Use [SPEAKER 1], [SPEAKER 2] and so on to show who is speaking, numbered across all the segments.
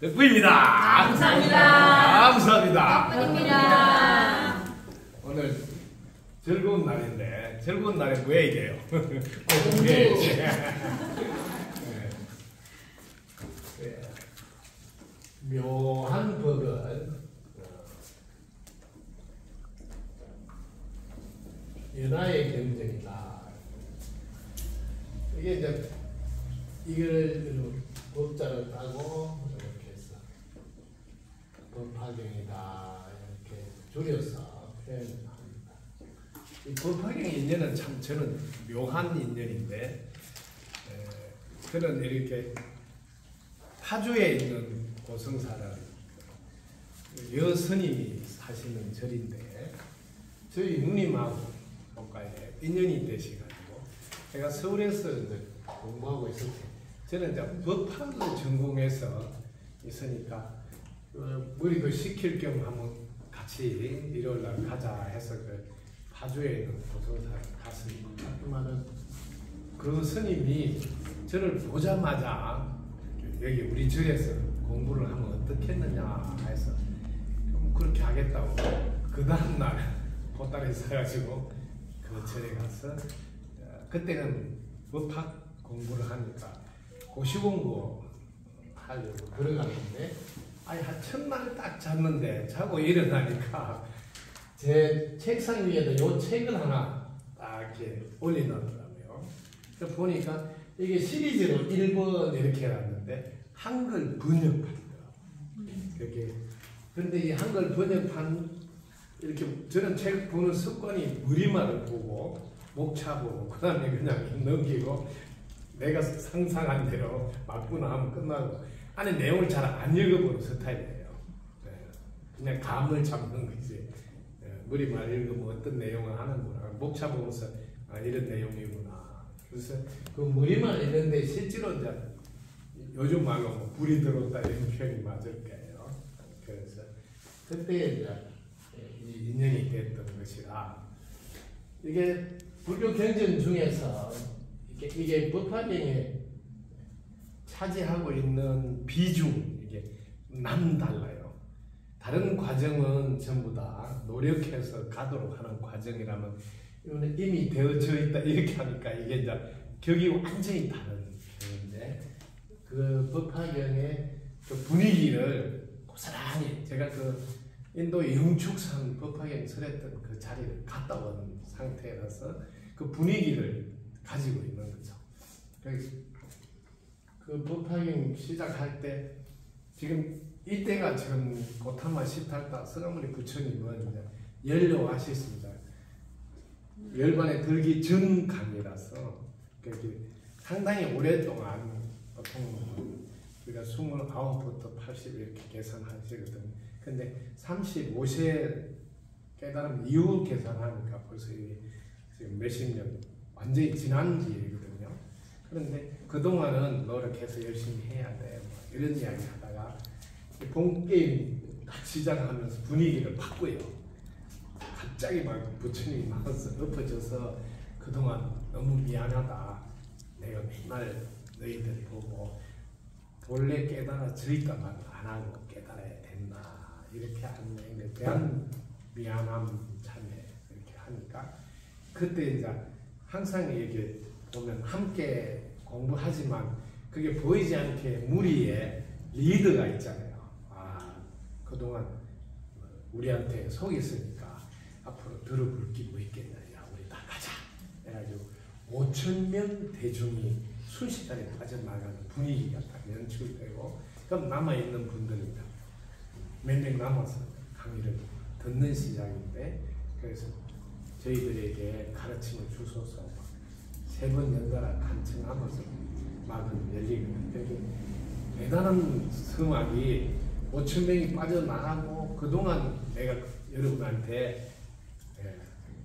[SPEAKER 1] 덕분입니다.
[SPEAKER 2] 감사합니다.
[SPEAKER 1] 감사합니다.
[SPEAKER 2] 덕분입니다.
[SPEAKER 1] 오늘 즐거운 날인데 즐거운 날에 뭐 해야 돼요? 공부
[SPEAKER 2] 공부.
[SPEAKER 1] 해야지. 네. 묘한 법은 어, 연하의 경쟁이다. 이게 이제 이걸 법자를 따고 법화경이다 이렇게 줄여서 표현을 합니다. 이 법화경 인연은 참 저는 묘한 인연인데 에, 그런 이렇게 파주에 있는 고성사는 여스님이 사시는 절인데 저희 누님하고 뭔가에 인연이 되셔가지고 제가 서울에서 공부하고 있을 때 저는 이제 법학을 전공해서 있으니까 어, 머리도 식힐 겸 하면 같이 일요일 날 가자 해서 그 파주에 있는 고성사를 갔습니다. 그만은 그 스님이 저를 보자마자 여기 우리 절에서 공부를 하면 어떻겠느냐 해서 그럼 그렇게 하겠다고 그 다음날 보따리 사가지고 그 절에 가서 어, 그때는 법학 공부를 하니까 고시공부 하려고 들어갔는데 아니 한 첫날 딱 잤는데 자고 일어나니까 제 책상 위에다 요 책을 하나 딱 이렇게 올려놨더라고요. 보니까 이게 시리즈로 1번 이렇게 해놨는데 한글 번역판이더라고요. 그게 그런데 이 한글 번역판 이렇게 저는 책 보는 습관이 머리말을 보고 목차 보고 그 다음에 그냥 넘기고 내가 상상한 대로 맞구나 하면 끝나고 안에 내용을 잘 안 읽어보는 스타일이에요. 네. 그냥 감을 잡는 거지. 네. 머리말 읽으면 어떤 내용을 하는구나. 목차 보면서 아, 이런 내용이구나. 그래서 그 머리말 읽는데 실제로 이제 요즘 말로 뭐 불이 들어온다 이런 표현이 맞을 거예요. 그래서 그때 이제 이 인연이 됐던 것이라 이게 불교 경전 중에서 이게, 법화경에 차지하고 있는 비중 이게 남달라요. 다른 과정은 전부 다 노력해서 가도록 하는 과정이라면 이거는 이미 되어져 있다 이렇게 하니까 이게 이제 격이 완전히 다른 경인데 그 법화경의 그 분위기를 고스란히 제가 그 인도 영축산 법화경 설했던 그 자리를 갔다 온 상태라서 그 분위기를 가지고 있는 거죠. 그 법화경 시작할 때 지금 이때가 지금 고타마 시탈타 서가모니 부처님은 이제 연료하셨습니다. 열반에 들기 전 강이라서 그게 상당히 오랫동안 보통 우리가 29부터 80 이렇게 계산하시거든요. 근데 35세 깨달음 이후 계산하니까 벌써 지금 몇십 년 완전히 지난 뒤이거든요. 그런데 그동안은 노력해서 열심히 해야 돼. 뭐 이런 이야기 하다가 본 게임 딱 시작하면서 분위기를 바꿔요. 갑자기 막 부처님이 나와서 엎어져서 그동안 너무 미안하다. 내가 맨날 너희들 보고 본래 깨달아지니까만 안 하고 깨달아야 된다. 이렇게 데 대한 미안함 참회 이렇게 하니까 그때 이제 항상 이게 보면 함께 공부하지만 그게 보이지 않게 무리에 리드가 있잖아요. 아 그동안 우리한테 속였으니까 앞으로 들어볼 게 뭐 있겠냐. 야 우리 다 가자. 해가지고 5천 명 대중이 순식간에 빠져나가는 분위기가 딱 연출되고 그럼 남아있는 분들입니다. 몇 명 남아서 강의를 듣는 시작인데 그래서 저희들에게 가르침을 주소서 세 번 연달아 간청하면서 막은 열리거든요. 여기 대단한 성악이 5천 명이 빠져나가고 그동안 내가 여러분한테 예,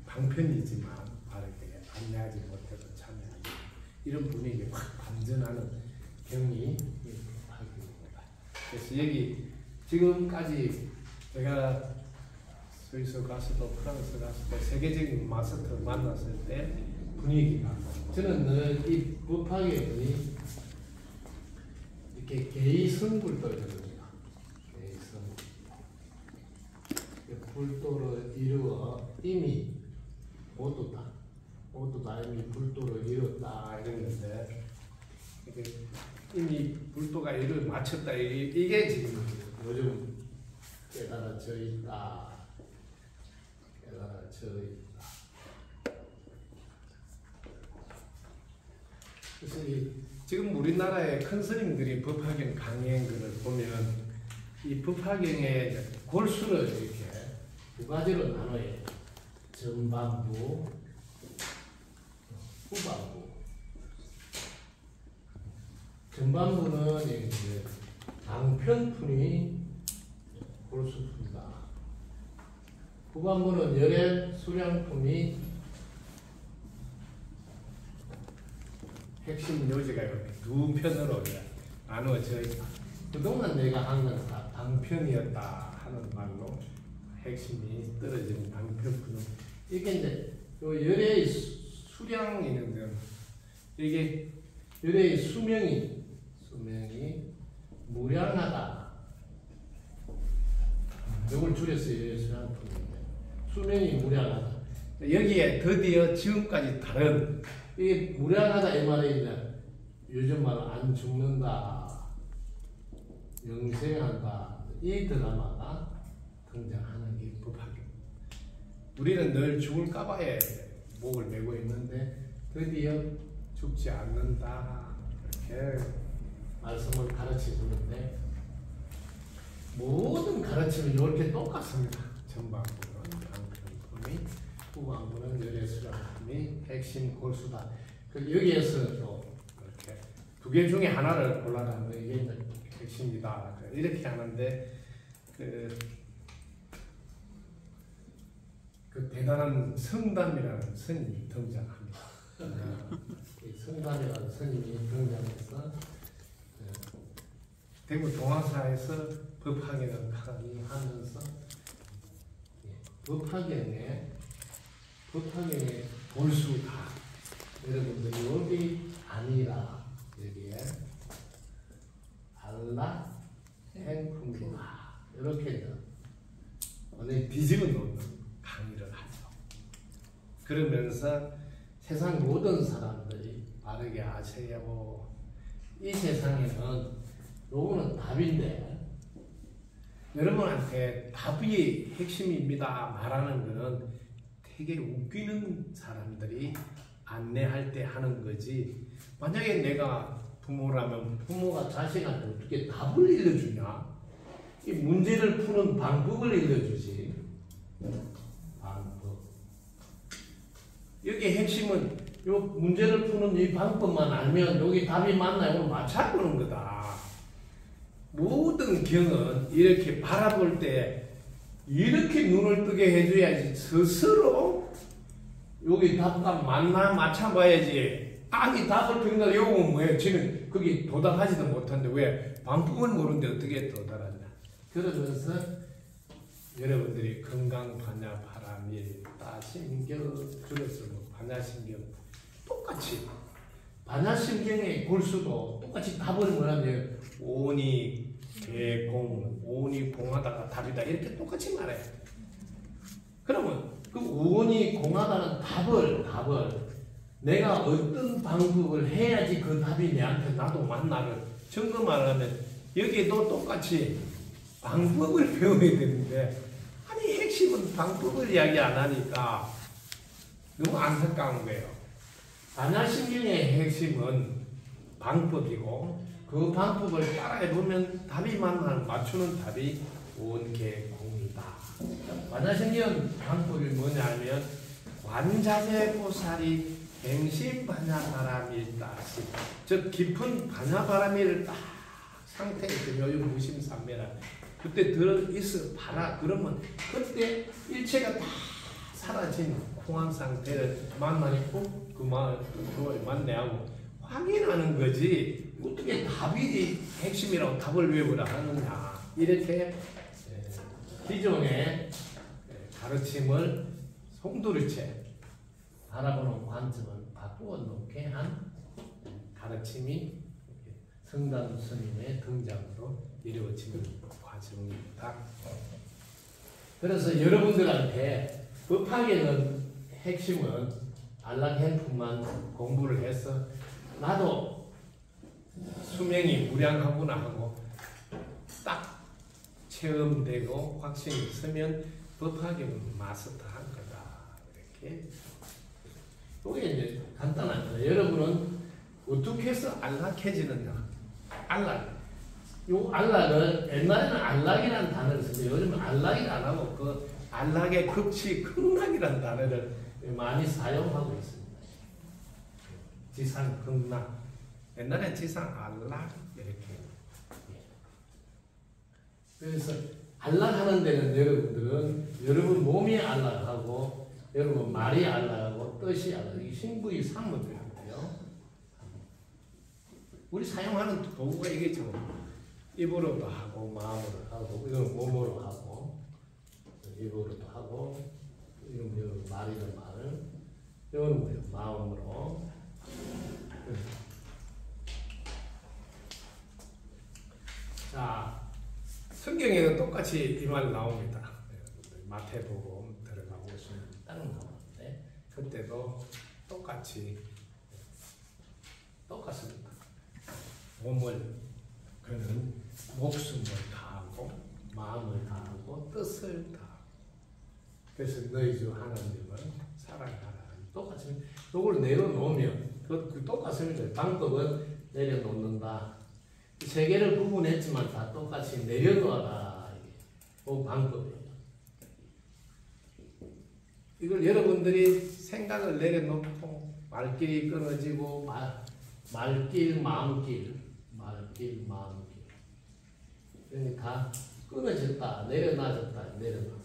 [SPEAKER 1] 방편이지만 바르게 안내하지 못해서 참여하기 이런 분위기 확 반전하는 경이 하입니다 그래서 여기 지금까지 제가 스위스 가서도 프랑스 가서도 세계적인 마스터 만났을 때 분위기가. 저는 늘 이 법학의 분위 이렇게 개의 성불도 이릅니다. 개의 성 불도를 이루어 이미 오도다. 오도다 이미 불도를 이뤘다 이런 건데 이미 불도가 일을 마쳤다 이게 지금 요즘 깨달아져 있다. 깨달아져 있다. 그래서 이 지금 우리나라의 큰 스님들이 법화경 강의한 것을 보면 이 법화경의 골수를 이렇게 두 가지로 나눠요. 전반부, 후반부. 전반부는 이제 방편품이 골수품이다. 후반부는 열의 수량품이 핵심 요지가 이렇게 두 편으로 나누어져 있다. 그동안 내가 한 건 다 방편이었다 하는 말로 핵심이 떨어지는 방편분은 이게 이제 요 열의 수- 수량이 있는데 이게 열의 수명이 수명이 무량하다. 이걸 줄였어요 열의 수량품인데 수명이 무량하다. 여기에 드디어 지금까지 다른 이게 무량하다 이 이제 요즘 말로 안 죽는다, 영생한다. 이 드라마가 등장하는 게 법학입니다. 우리는 늘 죽을 까봐에 목을 메고 있는데 드디어 죽지 않는다. 이렇게 말씀을 가르쳐 주는데 모든 가르침이 이렇게 똑같습니다. 전반부는 방편품이 후반부는 열의 수량품이 핵심 골수다. 그 여기에서 또 이렇게 두 개 중에 하나를 골라라는 거 이게 핵심이다. 이렇게 하는데 그, 그 대단한 성담이라는 스님이 등장합니다. 어, 이 성담이라는 스님이 등장해서 그 대구 동화사에서 법학을 강의하면서 예, 법학경에 법학경의 볼수다. 여러분들 여기 아니라 여기에 알라 행품이다. 이렇게 오늘 뒤집어 놓는 강의를 하죠. 그러면서 세상 모든 사람들이 바르게 아셔야고 이 세상에는 요거는 답인데 여러분한테 답이 핵심입니다 말하는 거는 되게 웃기는 사람들이 안내할 때 하는 거지. 만약에 내가 부모라면 부모가 자식한테 어떻게 답을 일러주냐? 이 문제를 푸는 방법을 일러주지. 방법. 여기 핵심은 요 문제를 푸는 이 방법만 알면 여기 답이 맞나요? 맞춰보는 거다. 모든 경은 이렇게 바라볼 때 이렇게 눈을 뜨게 해줘야지 스스로 여기 답과 맞나? 맞춰봐야지. 아니 답을 듣는다 이거 뭐예요? 지는 거기 도달하지도 못한데 왜? 방법을 모르는데 어떻게 도달하냐? 그러면서 여러분들이 건강 반야 바람일 따신경 줄여서 뭐 반야신경 똑같이 반야신경의 골수도 똑같이 답을 뭐라는데 오니 개공 오니 공하다가 답이다 이렇게 똑같이 말해요. 그러면 그 오니 공하다는 답을 답을 내가 어떤 방법을 해야지 그 답이 내한테 나도 만나를 점검하려면 여기도 똑같이 방법을 배워야 되는데 아니 핵심은 방법을 이야기 안 하니까 너무 안타까운 거예요. 반야신경의 핵심은 방법이고 그 방법을 따라 해 보면 답이 만나는 맞추는 답이 원계공이다. 반야신경 방법이 뭐냐면 관자재 보살이 갱신 반야바람일다시 즉 깊은 반야바람일 딱 상태에 있으면 요즘 무심삼매라 그때 들어 있어 봐라 그러면 그때 일체가 다 사라진 공황 상태를 만나고 그 마을 그걸 만나고 확인하는 거지 어떻게 답이 핵심이라고 답을 외우라 하느냐 이렇게 에, 기존의 에, 가르침을 송두리째 바라보는 관점을 바꾸어 놓게 한 가르침이 성단 스님의 등장으로 이루어지는 과정입니다.
[SPEAKER 3] 그래서 여러분들한테 법학에는 핵심은 알라겐품만 공부를 해서 나도 수명이 무량하구나 하고 딱 체험되고 확신이 있으면 법학에는 마스터한 거다. 이렇게. 이게 이제 간단한 거예요. 여러분은 어떻게 해서 안락해지느냐? 안락. 요 안락은 옛날에는 안락이라는 단어를 쓰는데 요즘은 안락이 안 하고 그 안락의 극치 극락이라는 단어를 많이 사용하고 있습니다. 지상 극락. 옛날엔 지상 안락 이렇게. 예. 그래서 안락하는 데는 여러분들은 여러분 몸이 안락하고 여러분 말이 안락하고 뜻이 안락. 이게 신부의 삼문이고요. 우리 사용하는 도구가 이게죠. 입으로도 하고 마음으로 하고 이건 몸으로 하고 입으로도 하고 이건 뭐 말이든 말을 이건 뭐예요? 마음으로
[SPEAKER 1] 자, 성경에는 똑같이 이 말 나옵니다. 마태복음 들어가 보시면
[SPEAKER 3] 딱 나오는데
[SPEAKER 1] 그때도 똑같이 똑같습니다. 몸을 그는 목숨을 다하고 마음을 다하고 뜻을 다하고 그래서 너희 주 하나님을 사랑하라. 똑같이 이걸 내려놓으면 그, 그 똑같습니다. 방법은 내려놓는다. 세 개를 구분했지만 다 똑같이 내려놓아라. 그 방법이에요. 이걸 여러분들이 생각을 내려놓고 말길이 끊어지고 말, 말길 마음길 말길 마음길 그러니까 다 끊어졌다 내려놔졌다 내려놔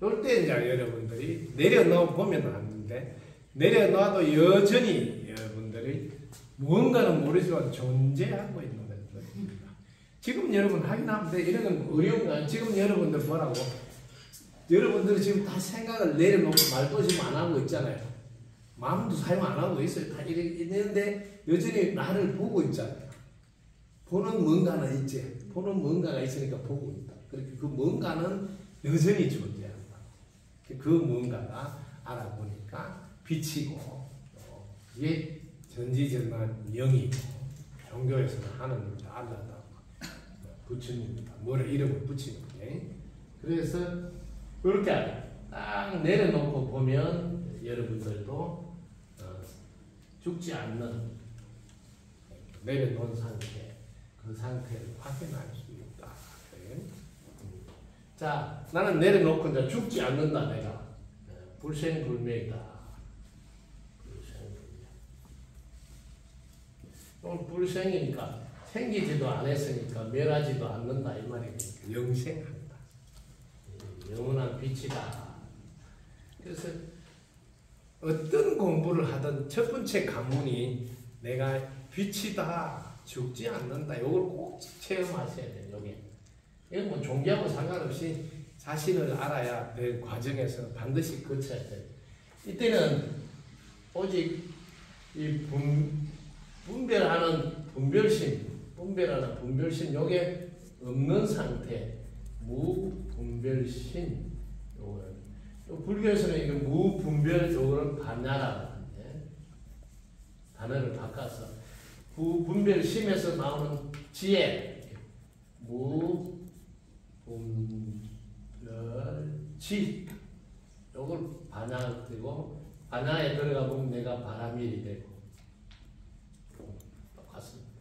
[SPEAKER 1] 이럴 때 이제 여러분들이 내려놓아 보면 안 되는데 내려놔도 여전히 여러분들이 무언가는 모르지만 존재하고 있는. 지금 여러분 확인하면 돼. 이런 건 어려운 거야. 지금 여러분들 뭐라고? 여러분들이 지금 다 생각을 내려놓고 말도심 안 하고 있잖아요. 마음도 사용 안 하고 있어요. 다 이렇게 있는데 여전히 나를 보고 있잖아요. 보는 뭔가는 있지. 보는 뭔가가 있으니까 보고 있다. 그렇게 그 뭔가는 여전히 존재한다. 그 뭔가가 알아보니까 빛이고 어, 이게 전지전난 영이고 종교에서는 하나님도 알라다 부처님이다. 뭐를 이름을 붙이는 게. 그래서 그렇게 딱 내려놓고 보면 여러분들도 어, 죽지 않는 내려놓은 상태, 그 상태를 확인할 수 있다. 네. 음. 자, 나는 내려놓고 죽지 않는다, 내가. 네, 불생불멸이다. 불생불멸. 불생이니까 생기지도 않았으니까 멸하지도 않는다, 이 말이니까. 영생한다. 영원한 빛이다. 그래서 어떤 공부를 하든 첫 번째 관문이 내가 빛이다, 죽지 않는다. 이걸 꼭 체험하셔야 돼요. 여기. 이건 뭐 종교하고 상관없이 자신을 알아야 될 과정에서 반드시 거쳐야 돼요. 이때는 오직 이 분, 분별하는 분별심, 분별하는 분별심, 요게 없는 상태, 무분별심, 요거는. 요. 불교에서는 이거 무분별, 요거는 반야라고 하는데, 단어를 바꿔서 부분별심에서 나오는 지혜, 무분별지, 요걸 반야 되고, 반야에 들어가 보면 내가 바라밀이 되고, 똑같습니다.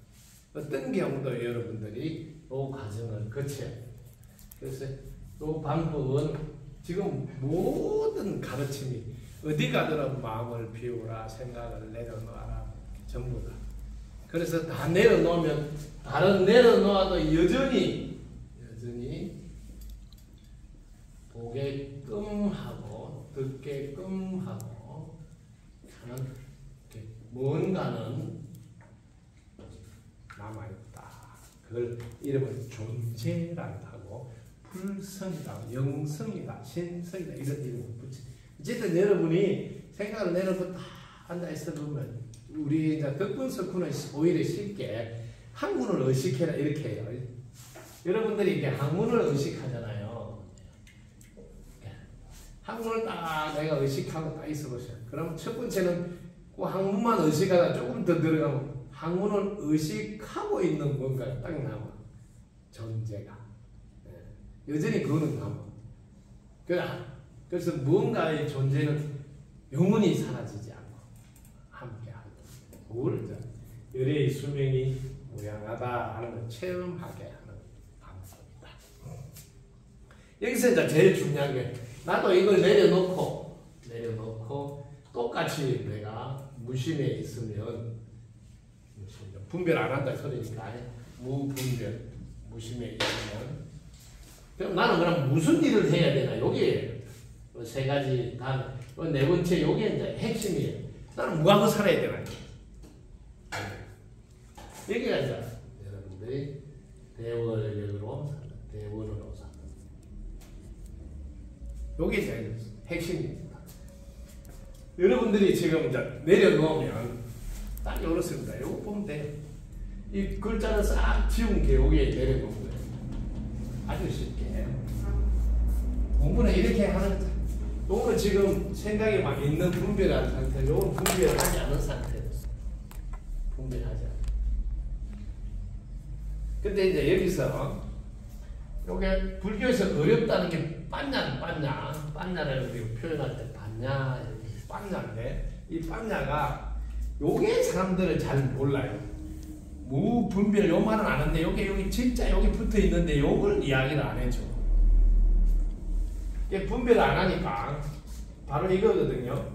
[SPEAKER 1] 어떤 경우도 여러분들이 이 과정을 거쳐야 돼요. 그래서 이 방법은 지금 모든 가르침이 어디 가더라도 마음을 비우라, 생각을 내려놓아라, 전부 다. 그래서 다 내려놓으면 다른 내려놓아도 여전히 여전히 보게끔 하고 듣게끔 하고 하는 뭔가는 남아있다. 그걸 이름을 존재라 하고 불성이다, 영성이다, 신성이다 이런 이름을 붙이. 어쨌든 여러분이 생각을 내놓고 다 앉아 있어 보면 우리 이제 석훈은 오히려 쉽게 학문을 의식해라 이렇게 해요. 여러분들이 이게 학문을 의식하잖아요. 학문을 딱 내가 의식하고 딱 있어 보세요. 그럼 첫 번째는 그 학문만 의식하다 조금 더 들어가면 학문을 의식하고 있는 뭔가 딱 나와. 존재가. 예. 여전히 그거는 남아. 그래- 그래서 무언가의 존재는 영원히 사라지지 않고 함께하고 그걸 이제 열의 수명이 무량하다 하는 걸 체험하게 하는 방법이다. 여기서 이제 제일 중요한 게 나도 이걸 내려놓고 내려놓고 똑같이 내가 무심에 있으면 분별 안 한다 소리니까 무분별 무심에 있으면 그럼 나는 그럼 무슨 일을 해야 되나 여기에 세 가지 다네 번째 요게 이제 핵심이에요. 나는 뭐하고 살아야 되나 여기가 이제 여러분들이 사는 대원으로 사는 요게 제일 핵심입니다. 여러분들이 지금 이제 내려놓으면 딱 이렇습니다. 요거 보면 돼. 이 글자를 싹 지운 게 여기에 내려놓은 거예요. 아주 쉽게. 공부는 이렇게 하는. 요거는 지금 생각이 막 있는 분별한 상태, 요건 분별하지 않은 상태였어. 분별하지 않아. 근데 이제 여기서 요게 불교에서 어렵다는 게 빠냐, 빠냐, 빠냐를 우리가 표현할 때 이렇게 빠냐인데 이 빠냐가 요게 사람들은 잘 몰라요. 무분별 요 말은 아는데 요게 여기 진짜 여기 붙어 있는데 요걸 이야기를 안 해줘. 이게 분별 안 하니까 바로 이거거든요.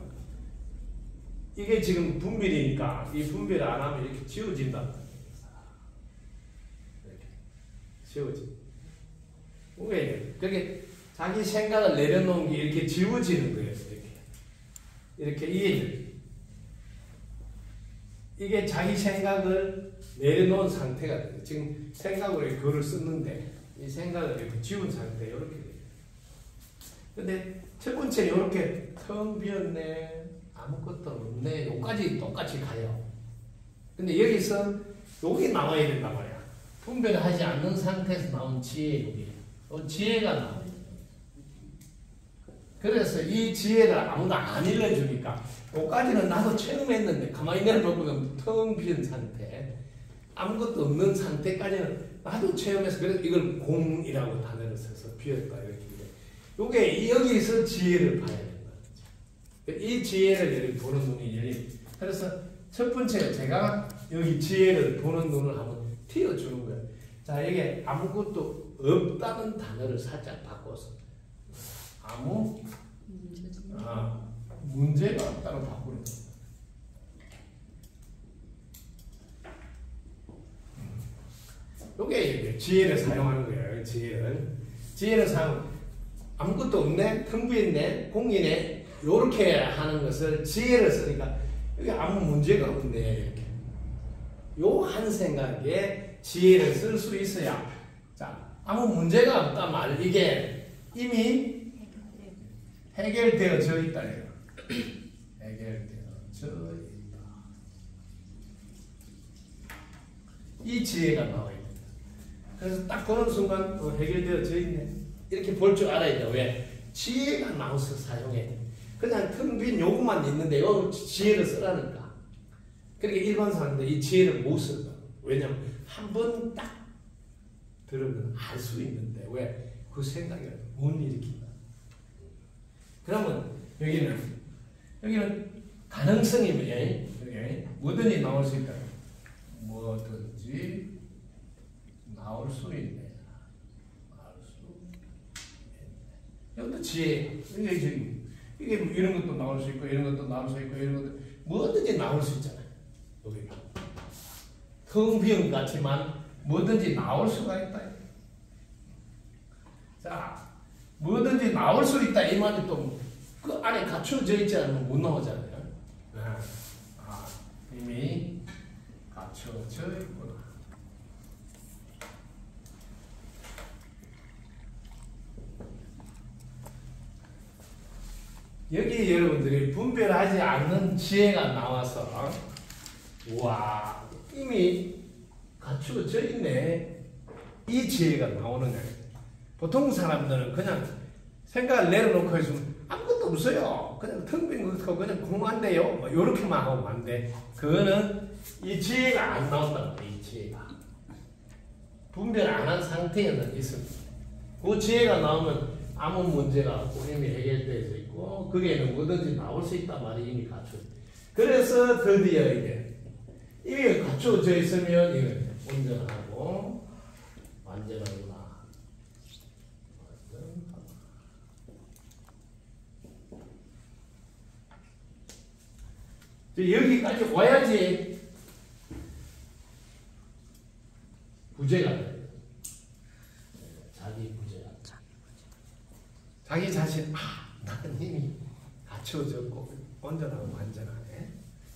[SPEAKER 1] 이게 지금 분별이니까 이 분별 안 하면 이렇게 지워진다. 이렇게 지워지. 왜? 그게 자기 생각을 내려놓은 게 이렇게 지워지는 거예요. 이렇게 이렇게 이해돼. 이게 자기 생각을 내려놓은 상태가 돼요. 지금 생각으로 글을 썼는데 이 생각을 이렇게 지운 상태 이렇게 돼요. 근데 첫 번째 이렇게 텅 비었네 아무것도 없네 요까지 똑같이 가요. 근데 여기서 여기 나와야 된단 말이야. 분별하지 않는 상태에서 나온 지혜 여기. 요 지혜가 나와요. 그래서 이 지혜를 아무도 안 일러주니까 요까지는 나도 체험했는데 가만히 내려보면 텅 비은 상태 아무것도 없는 상태까지는 나도 체험해서 그래서 이걸 공이라고 단어를 써서 비었다 이렇게 요게 여기서 지혜를 봐야 된다. 이 지혜를 여기 보는 눈이 열린. 그래서 첫 번째 제가 여기 지혜를 보는 눈을 한번 띄워주는 거예요. 자 이게 아무것도 없다는 단어를 살짝 바꿔서 아무 아, 문제가 없다고 바꾸는 거예요. 이제 지혜를 사용하는 거예요. 지혜를 지혜를 사용. 아무것도 없네, 텅 비 있네, 공이네, 요렇게 하는 것을 지혜를 쓰니까 여기 아무 문제가 없네, 이렇게. 요 한 생각에 지혜를 쓸 수 있어야, 자, 아무 문제가 없단 말, 이게 이미 해결되어져 있다, 이거. 해결되어져 있다. 이 지혜가 된다. 그래서 딱 그런 순간 어, 해결되어져 있네. 이렇게 볼 줄 알아야 돼. 왜? 지혜가 나와서 사용해. 그냥 텅빈 요것만 있는데 요 지혜를 쓰라니까. 그러니까 일반 사람들 이 지혜를 못 쓴다. 왜냐면 한 번 딱 들으면 알 수 있는데 왜? 그 생각을 못 일으킨다. 그러면 여기는 여기는 가능성이면 여기 뭐든지 나올 수 있다. 뭐든지 나올 수 있네. 이것도 지혜. 이게 이게 뭐 이런 것도 나올 수 있고 이런 것도 나올 수 있고 이런 것도 뭐든지 나올 수 있잖아요. 여기가 텅 비은 같지만 뭐든지 나올 수가 있다. 자, 뭐든지 나올 수 있다 이 말이 또 그 안에 갖춰져 있지 않으면 못 나오잖아요. 아, 아, 이미 갖춰져 있구나. 여기 여러분들이 분별하지 않는 지혜가 나와서 와 이미 갖추어져 있네 이 지혜가 나오는 거예요. 보통 사람들은 그냥 생각을 내려놓고 있으면 아무것도 없어요. 그냥 텅빈 것고 그냥 공한데요. 뭐 이렇게만 하고 안 돼. 그거는 이 지혜가 안 나온다. 이 지혜가 분별 안 한 상태에는 있습니다. 그 지혜가 나오면 아무 문제가 없고 이미 해결되어 있고 거기에는 뭐든지 나올 수 있단 말이 이미 갖춰. 그래서 드디어 이게 이게 갖춰져 있으면 이게 온전하고 완전하구나. 여기까지 와야지 부재가 돼. 자기 부재가. 자기 자신, 아, 나는 이미 갖춰졌고 온전하고 완전하네.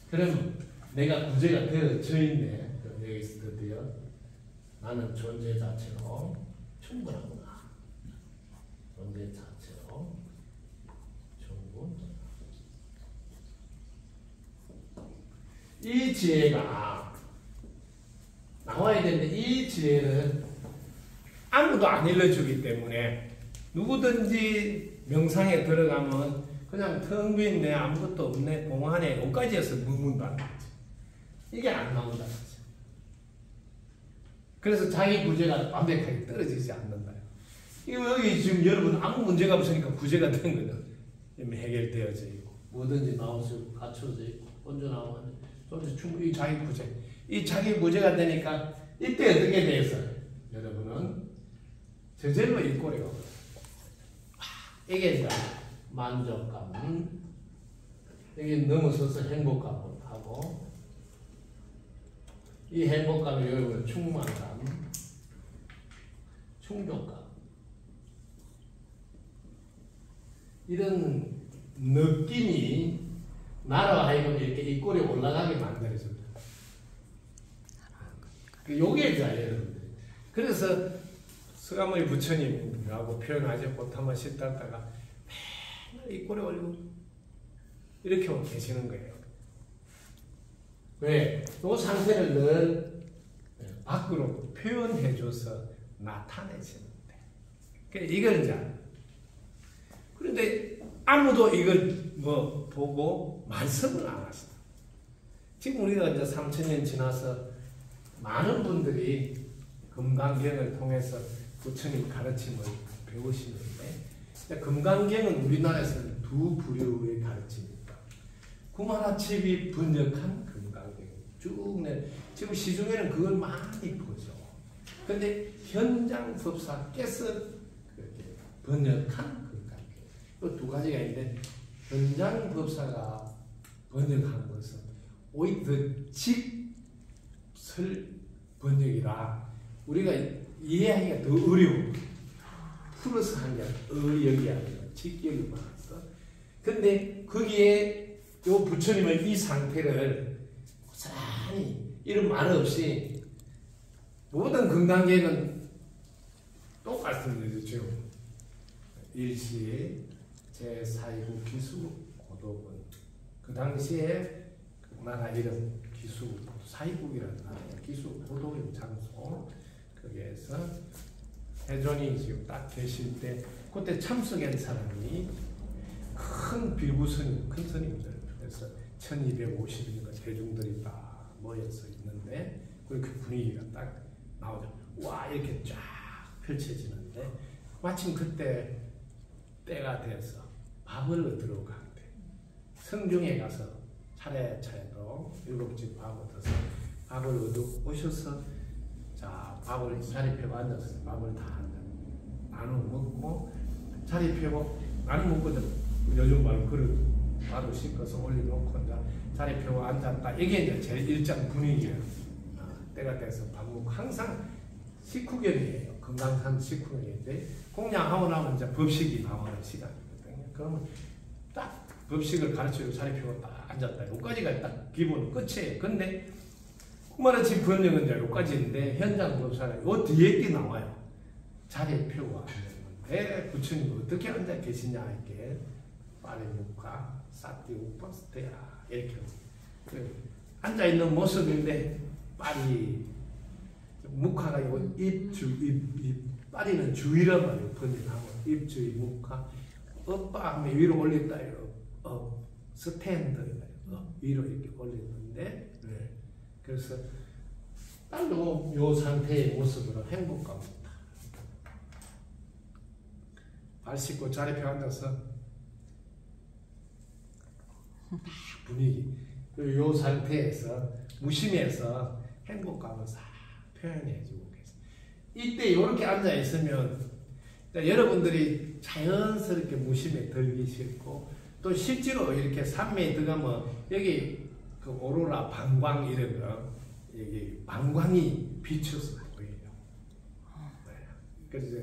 [SPEAKER 1] 그럼 내가 구제가 되어져 있네. 그럼 여기서 드디어 나는 존재 자체로 충분하구나. 존재 자체로 충분. 이 지혜가 나와야 되는데 이 지혜는 아무도 안 일러주기 때문에 누구든지 명상에 들어가면 그냥 텅 빈네 아무것도 없네 공안에 여기까지에서 묵문다는 거지. 이게 안 나온다는 거지. 그래서 자기 구제가 완벽하게 떨어지지 않는다. 이거 여기 지금 여러분 아무 문제가 없으니까 구제가 된 거는 이미 해결되어져 있고. 뭐든지 나올 수 갖춰져 있고 온전하고 하는 그래서 충분히 자기 구제. 이 자기 구제가 되니까 이때 어떻게 돼서? 여러분은 저절로 이 꼴이가 이제 만족감, 여기 넘어서서 행복감을 하고, 이 행복감이 여러분 충만감, 충족감, 이런 느낌이 나로 하여금 이렇게 이 꼴이 올라가게 만들어줍니다. 그 요게 이제 여러분들. 그래서 서가모니 부처님이라고 표현하죠. 보타마 시달다가 맨날 이 꼴에 올리고 이렇게 계시는 거예요. 왜? 이 상태를 늘 밖으로 표현해줘서 나타내시는데. 그러니까 이걸 이제 그런데 아무도 이걸 뭐 보고 말씀을 안 하시다. 지금 우리가 이제 3천년 지나서 많은 분들이 금강경을 통해서 부처님 가르침을 배우시는데 금강경은 우리나라에서는 두 부류의 가르침입니다. 구마라칩이 번역한 금강경 쭉 내. 지금 시중에는 그걸 많이 보죠. 근데 현장 법사께서 그렇게 번역한 금강경 이두 가지가 있는데 현장 법사가 번역한 것은 오히려 더 직설 번역이라 우리가 이해하기가 더 어려워. 풀어서 한게 어역이 아니라 직역이 많았어. 근데 거기에 요 부처님의 이 상태를 고스란히 이런 말 없이 모든 건강계는 거죠. 일시 제4구 기수 고도군 그 당시에 그 나라 이름 기수 사이국이라는. 기수 고도의 장소 거기에서 해존이 지금 딱 계실 때 그때 참석한 사람이 큰 비구 스님, 큰 스님들 그래서 1250인 대중들이 딱 모여서 있는데 그 분위기가 딱 나오죠. 와 이렇게 쫙 펼쳐지는데 마침 그때 때가 돼서 밥을 얻으러 가는데 성중에 가서 차례차례로 일곱 집밥 얻어서 밥을 얻어 오셔서 자 밥을 자리 펴고 앉아서 밥을 다 나눠 먹고 자리 펴고 나눠 먹거든. 요즘 말 그릇 밥을 씻어서 올려놓고 이제 자리 펴고 앉았다. 이게 이제 제 일장 분위기예요. 아, 때가 돼서 밥 먹고 항상 식후경이에요 건강한 식후경인데 공양하고 나면 이제 법식이 나오는 시간이거든요. 그러면 딱 법식을 가르치고 자리 펴고 딱 앉았다. 여기까지가 딱 기본 끝이에요. 근데 쿠마라치 번역은 이제 여기까지인데 현장 법사는 요 뒤에 게 나와요. 자리에 펴고 앉는데 부처님 어떻게 앉아 계시냐 이렇게 파리묵카 사티 우파스테야 이렇게 그 앉아 있는 모습인데 파리 묵카가 입주 입입 파리는 주의란 말이에요 번역하고 입주의 묵카 업바 위로 올렸다 이거 업 스탠드 업 위로 이렇게 올렸는데 네. 그래서 딱요 요 상태의 모습으로 행복합니다. 발 씻고 자리 펴 앉아서 분위기 요 상태에서 무심해서 행복감을 싹 표현해주고 계세요. 이때 이렇게 앉아 있으면 여러분들이 자연스럽게 무심에 들기 싫고 또 실제로 이렇게 산매에 들어가면 여기 그 오로라 방광 이런 거 여기 방광이 비춰서 보여요. 네. 그래서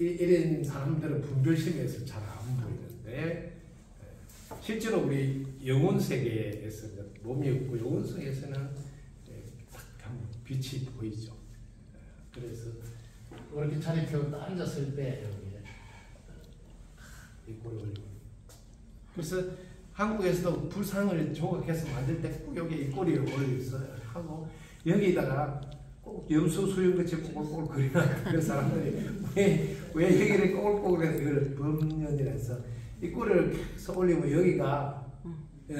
[SPEAKER 1] 이- 이런 사람들은 분별심에서 잘 안 보이는데 네. 실제로 우리 영혼 세계에서 몸이 없고 영혼 세계에서는 네, 딱 빛이 보이죠. 네. 그래서 그렇게 자리 펴고 앉았을 때 여기에 이 올리고 그래서 한국에서도 불상을 조각해서 만들 때 꼭 여기 이 꼬리를 올려서 하고 여기다가 꼭 염소 수염같이 꼬글꼬글 그리나 그 사람들이 왜, 왜 여기를 꼬글꼬글 이걸 해서 이 꼬리를 계속 올리면 여기가 예,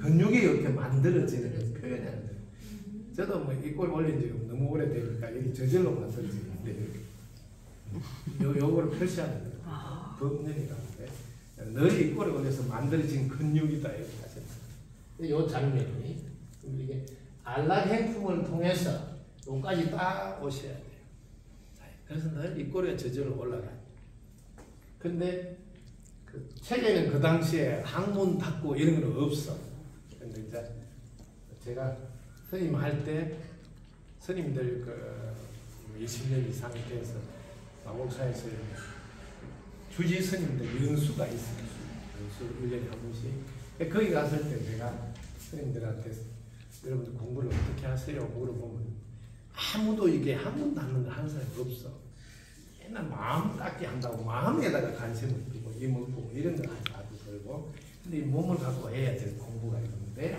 [SPEAKER 1] 근육이 이렇게 만들어지는 걸 표현하는 거예요. 저도 뭐이 꼴 올린 지 너무 오래되니까 여기 저절로 만들어지는데 요, 요거를 표시하는 거예요. 범년이라는 이 꼴을 올려서 만들어진 근육이다 이렇게 하셨어요. 요 장면이 이게 안락 행품을 통해서 여기까지 딱 오셔야 돼요. 자, 그래서 늘이 꼴에 저절로 올라가요. 근데 그 책에는 그 당시에 항문 닫고 이런 건 없어. 근데 이제 제가 스님 할 때 스님들 그 20년 이상 돼서 마곡사에서 주지 스님들 연수가 있어요. 연수 1년에 한 번씩. 거기 갔을 때 제가 스님들한테 여러분들 공부를 어떻게 하세요? 물어보면 아무도 이게 한문도 하는 거한 사람이 없어. 맨날 마음 닦기 한다고 마음에다가 관심을 두고 힘을 두고 이런 걸 아주 들고 근데 이 몸을 갖고 해야 될 공부가 있는데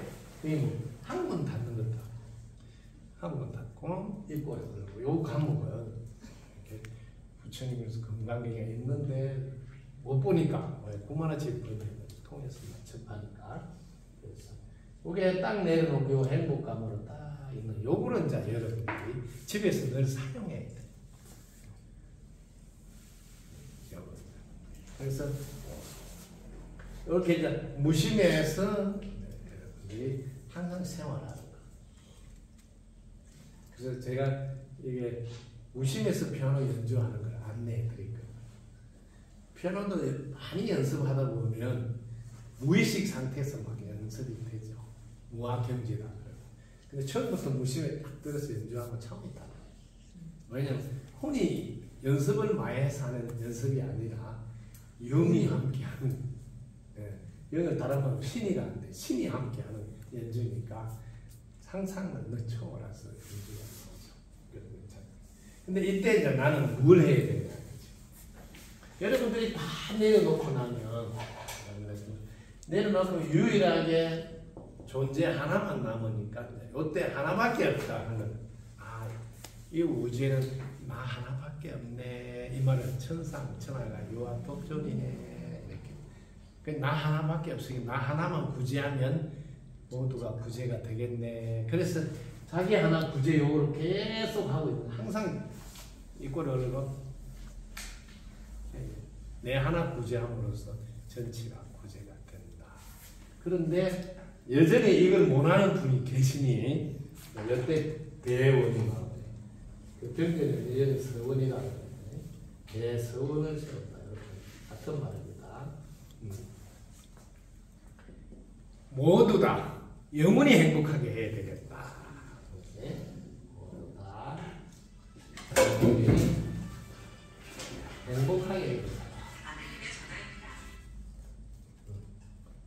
[SPEAKER 1] 한문 닫는 것도 한문 닫고 입고에 들고 요 과목은 부처님께서 건강경에 있는데 못 보니까 왜 9만 원짜리 벌을 통해서 접하니까 그래서 이게 딱 내려놓고 요 행복감으로 딱 있는 요거는 이제 여러분들이 집에서 늘 사용해야 돼. 그래서 이렇게 이제 무심해서 여러분들이 항상 생활하는 거. 그래서 제가 이게 무심해서 피아노 연주하는 걸안 드릴 거예요. 피아노도 많이 연습하다 보면 무의식 상태에서 막 연습이 되죠. 그래요. 근데 처음부터 무심에 딱 들어서 연주하면 처음이 달라요. 왜냐면 혼이 연습을 많이 해서 하는 연습이 아니라 영이 함께하는 예, 영을 말로 신이가 안 돼. 신이 함께하는 연주니까 상상을 늦춰오라서 연주가 나오죠. 그런 거 있잖아요. 근데 이때 이제 나는 뭘 해야 되냐. 여러분들이 다 내려놓고 나면 내려놓고 유일하게 존재 하나만 남으니까 이때? 하나밖에 없다 하는. 아, 이 우주에는 나 하나밖에 없네. 이 말은 천상천하가 유아 독존이네. 이렇게. 그나 하나밖에 없으니 나 하나만 구제하면 모두가 구제가 되겠네. 그래서 자기 하나 구제 요구를 계속 하고 있는 항상 올리고 내 하나 구제함으로써 전체가 구제가 된다. 그런데 여전히 이걸 못하는 분이 계시니 여태 대원이가 그 병전에 여전히 서원이라 그러는데 대서원을 세웠다 이렇게 같은 말입니다. 음. 모두 다 영원히 행복하게 해야 되겠다. 이렇게 모두 다 영원히 행복하게.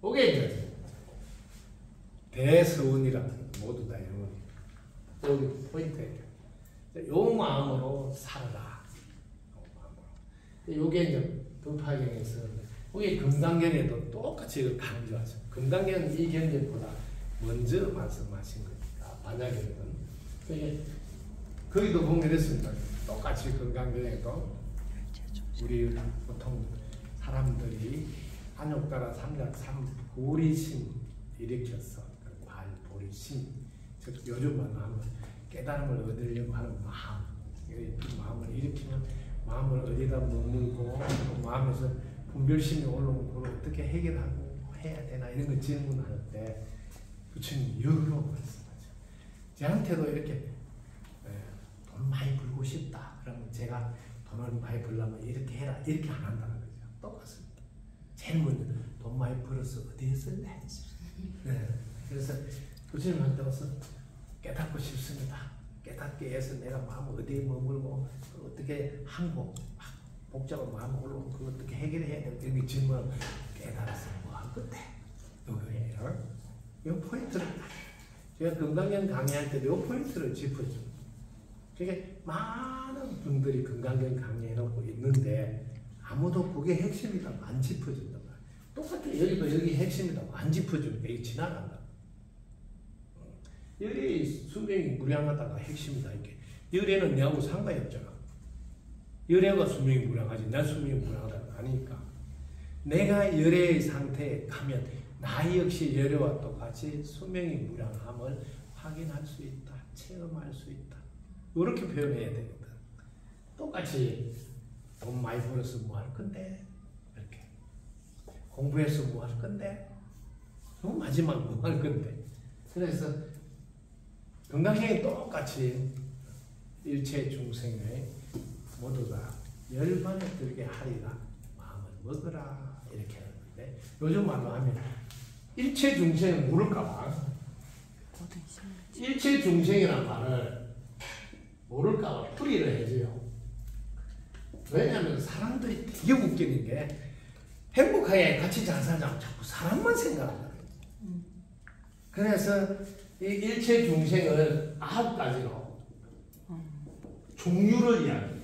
[SPEAKER 1] 그게 이제 대서원이라는 거, 모두 다 영원히 여기 포인트예요. 요 마음으로 살아라. 요게 이제 도파경에서 이게 금강경에도 똑같이 강조하죠. 금강경은 이 경전보다 먼저 말씀하신 거니까 반야경은 그게 거기도 보면 이랬습니다. 똑같이 금강경에도 우리 보통 사람들이 안욕따라 삼각 삼 보리심 일으켰어. 그 발보리심. 즉 요즘 말로 하면 깨달음을 얻으려고 하는 마음. 이 마음을 일으키면 마음을 어디다 머물고 또 마음에서 분별심이 올라오면 그걸 어떻게 해결하고 해야 되나 이런 거 질문할 때 부처님 여러 말씀하죠. 저한테도 이렇게 에, 돈 많이 벌고 싶다. 그러면 제가 돈을 많이 벌려면 이렇게 해라. 이렇게 안 한다는 거죠. 똑같습니다. 제일 먼저 돈 많이 벌어서 어디에 쓸래? 네. 그래서 부처님한테 와서 깨닫고 싶습니다. 깨닫기 위해서 내가 마음 어디에 머물고 어떻게 막 복잡한 마음 올라오고 그걸 어떻게 해결해야 될까 이렇게 질문을 깨달아서 뭐할 건데 이거예요. 이 포인트를 제가 건강형 강의할 때도 이 포인트를 짚어줍니다. 그게 많은 분들이 건강형 강의해놓고 있는데 아무도 그게 핵심이라고 안 짚어준단 말이에요. 똑같아 여기도 여기 핵심이라고 안 짚어주니까 이게 지나간다. 열의 수명이 무량하다가 핵심이다 이게. 열애는 내하고 상관이 없잖아. 열애가 수명이 무량하지 내 수명이 무량하다는 아니니까. 내가 열애의 상태에 가면 나 역시 열애와 똑같이 수명이 무량함을 확인할 수 있다. 체험할 수 있다. 이렇게 표현해야 되거든. 똑같이 돈 많이 벌어서 뭐 할 건데? 이렇게. 공부해서 뭐 할 건데? 그럼 마지막 뭐 할 건데? 그래서 건강형이 똑같이 일체 중생의 모두 다 열반에 들게 하리라. 마음을 먹으라. 이렇게 하는데 요즘 말로 하면 일체 중생은 모를까봐 일체 중생이란 말을 모를까봐 풀이를 해줘요. 왜냐하면 사람들이 되게 웃기는 게 행복하게 같이 잘 살자면 자꾸 사람만 생각한다. 그래서 이 일체 중생을 아홉 가지로 종류를 이야기해요.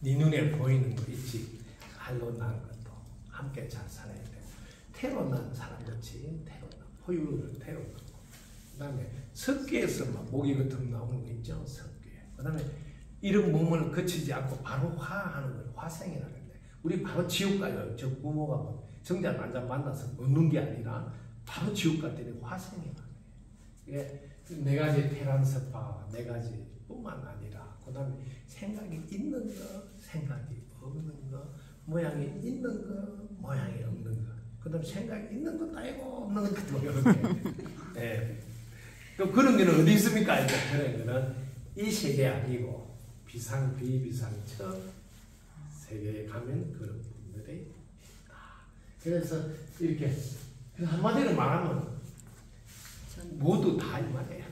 [SPEAKER 1] 네 눈에 보이는 거 있지. 알로 난 것도 함께 잘 살아야 돼. 태로 난 사람 같이 태로 난 포유를 태로 나고 그 다음에 석계에서 막 모기 같은 거 나오는 거 있죠. 석계. 그 다음에 이런 몸을 거치지 않고 바로 화하는 걸 화생이라는 데 우리 바로 지옥 가요. 저 부모가 뭐 정자 난자 만나서 얻는 게 아니라 바로 지옥 갈 때는 화생이라는 거예요. 네 가지 테란스파 네 가지 뿐만 아니라 그 다음에 생각이 있는 거, 생각이 없는 거, 모양이 있는 거, 모양이 없는 거. 그 다음에 생각이 있는 것도 아니고 없는 것도. 네. 그 그런 게는 어디 있습니까? 이제 그런 거는 이 세계 아니고 비상 비비상처 세계에 가면 그런 분들이 있다. 그래서 이렇게 한마디로 말하면 모두 다 이 말이에요.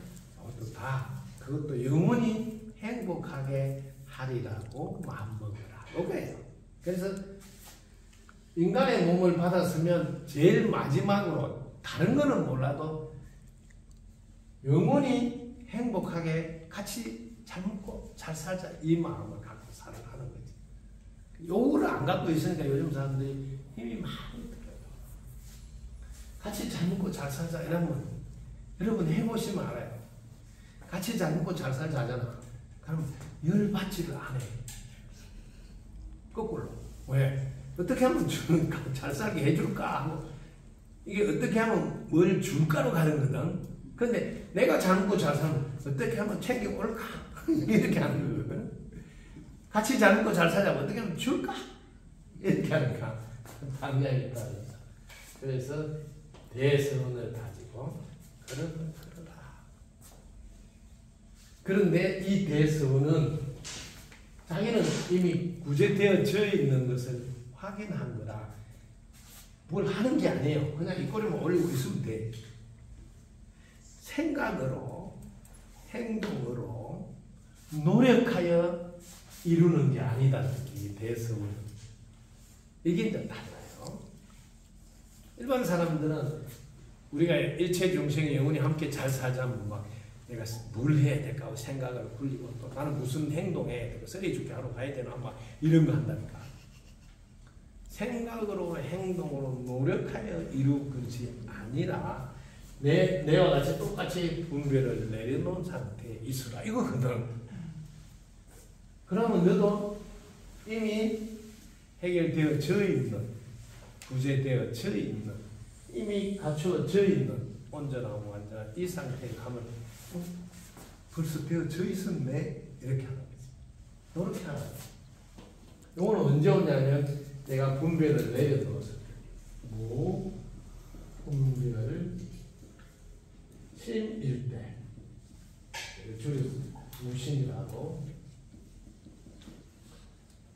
[SPEAKER 1] 모두 다 그것도 영원히 행복하게 하리라고 마음먹으라. 이거예요. 그래서 인간의 몸을 받았으면 제일 마지막으로 다른 거는 몰라도 영원히 행복하게 같이 잘 먹고 잘 살자 이 마음을 갖고 살아가는 거지. 요거를 안 갖고 있으니까 요즘 사람들이 힘이 많이 들어요. 같이 잘 먹고 잘 살자 이러면 여러분 해보시면 알아요. 같이 잘 먹고 잘 살자 하잖아. 그럼 열 받지를 안 해. 거꾸로. 왜? 어떻게 하면 주는 잘 살게 해줄까 하고 이게 어떻게 하면 뭘 줄까로 가는 거든. 근데 내가 잘 살면 어떻게 하면 챙겨 올까? 이렇게 하는 거거든. 같이 잘 먹고 잘 살자면 어떻게 하면 줄까? 이렇게 하니까 방향이 따르다. 그래서 대선을 가지고 그러면 그러라. 그런데 이 대선은 자기는 이미 구제되어져 있는 것을 확인한 거라 뭘 하는 게 아니에요. 그냥 이 꼬리만 올리고 있으면 돼. 생각으로, 행동으로 노력하여 이루는 게 아니다. 이 대성은. 이게 이제 달라요. 일반 사람들은 우리가 일체 중생이 영원히 함께 잘 살자면 막 내가 뭘 해야 될까 생각을 굴리고 또 나는 무슨 행동해야 되고 쓰레 죽게 하러 가야 되나 막 이런 거 한다니까. 생각으로 행동으로 노력하여 이룰 것이 아니라 내, 내와 같이 똑같이 분별을 내려놓은 상태에 있으라 이거거든. 그러면 너도 이미 해결되어져 있는 구제되어져 있는 이미 갖추어져 있는 온전하고 완전한 이 상태에 가면 어? 벌써 되어져 있었네 이렇게 하는 거지. 이렇게 하는 거지. 이거는 언제 오냐면 내가 분배를 내려놓았을 때. 무 분별 심일 때 줄여서 무심이라고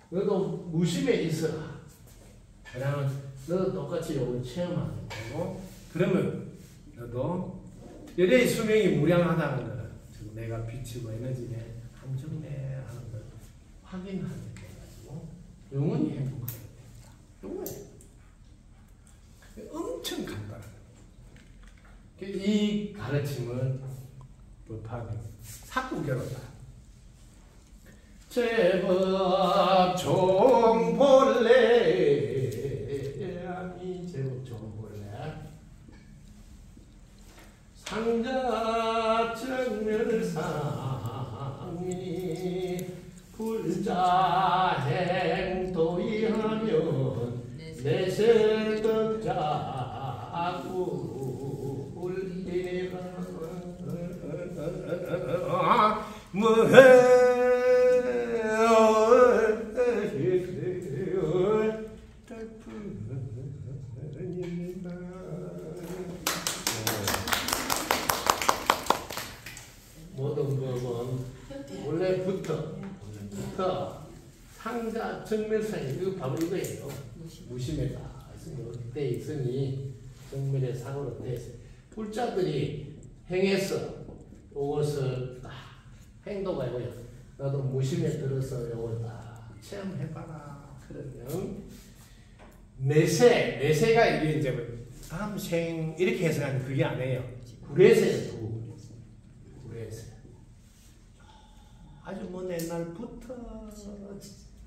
[SPEAKER 1] 너도 무심에 있어라. 그러면 너도 똑같이 요걸 체험하는 거고 그러면 너도 열의 수명이 무량하다는 거는 즉 내가 비치고 에너지네 한정네 하는 걸 확인하는 게 가지고 영원히 행복하게 된다. 영원히. 엄청 거예요. 이 가르침을 법하는 사구개로다. 제법 종본래 아미 제법 종본래 상자 정멸상이 불자 행 모든 이거 바로 이거예요. 무심해다. 그때 있으니 정멸의 상으로 돼서 불자들이 행해서 이것을 딱 행도가 이거요. 나도 무심에 들어서 딱 체험해봐라. 그러면 내세, 내세가 이게 이제 다음 생 이렇게 해석하는 그게 아니에요. 구례세, 구. 구례세. 아주 먼 옛날부터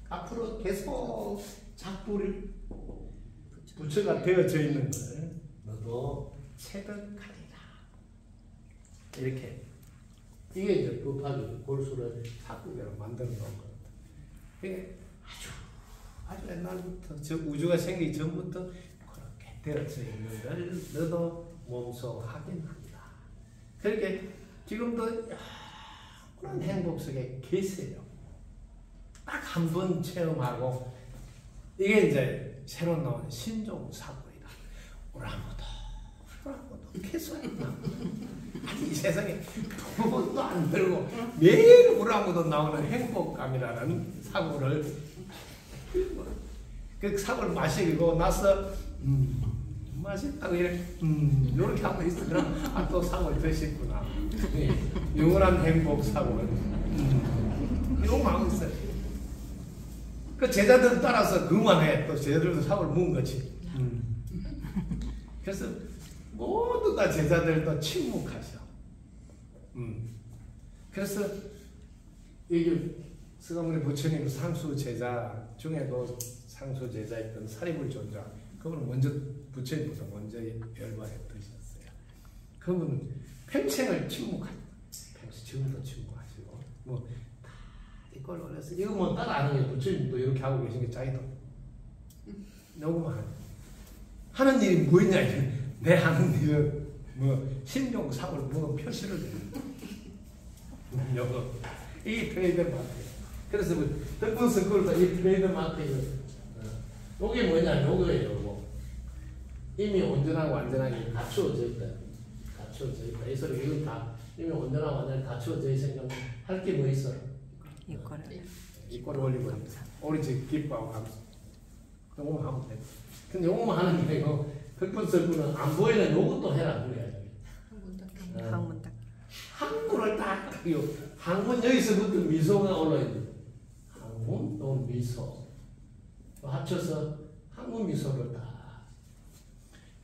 [SPEAKER 1] 앞으로 계속 작부를 부처가 되어져 있는 걸 너도 체득하리라. 이렇게 이게 이제 법학이 골수를 사구개로 만들어 놓은 겁니다. 이게 아주 아주 옛날부터 저 우주가 생기기 전부터 그렇게 되어져 있는 걸 너도 몸소 확인한다. 그렇게 지금도 그런 행복 속에 계세요. 딱 한 번 체험하고 이게 이제 새로 나온 신종 사고이다. 오라무도 오라무도 계속 아니 이 세상에 돈도 안 들고 매일 오라무도 나오는 행복감이라는 사고를 그 사고를 마시고 나서 음, 맛있다고 이렇게 음, 이렇게 하고 그럼 아, 또 사고를 드셨구나. 예, 영원한 행복 사고를. 음, 이러고 하고 있어요. 그 제자들 따라서 그만해. 또 제자들도 사고를 묵은 거지. 음. 그래서 모두 다 제자들도 침묵하셔 음. 그래서 이게 스가모니 부처님 상수 제자 중에도 상수 제자였던 사리불 존자 그분은 먼저 부처님보다 먼저 열반에 드셨어요. 그분은 평생을 침묵하고 평생 지금도 침묵하시고 뭐 다 이걸 원해서 이거 뭐 따라 아는 게 부처님도 이렇게 하고 계신 게 자기도 너무만 하네. 하는 일이 뭐였냐 내 하는 일은 뭐 신용 사고를 뭐 표시를 요거 이 트레이더 마크 그래서 뭐 덕분 스쿨도 이 트레이더 마크 이거. 요게 뭐냐? 요거예요 요거. 이미 온전하고 완전하게 갖추어져 있다. 갖추어져 있다. 이 소리 이건 다 이미 온전하고 완전히 갖추어져 있으니까 할게 뭐 있어?
[SPEAKER 2] 이거를.
[SPEAKER 1] 이꼴 올리고 집 기뻐하고 하면서 요거만 하면 돼. 근데 요거만 하는 게 아니 고 덕분 스쿨은 안 보이는 요것도 해라 그래야지
[SPEAKER 2] 한문 딱
[SPEAKER 1] 항문을 딱요 항문 여기서부터 미소가 올라있는 항문 또 미소 또 합쳐서 항문 미소를 다.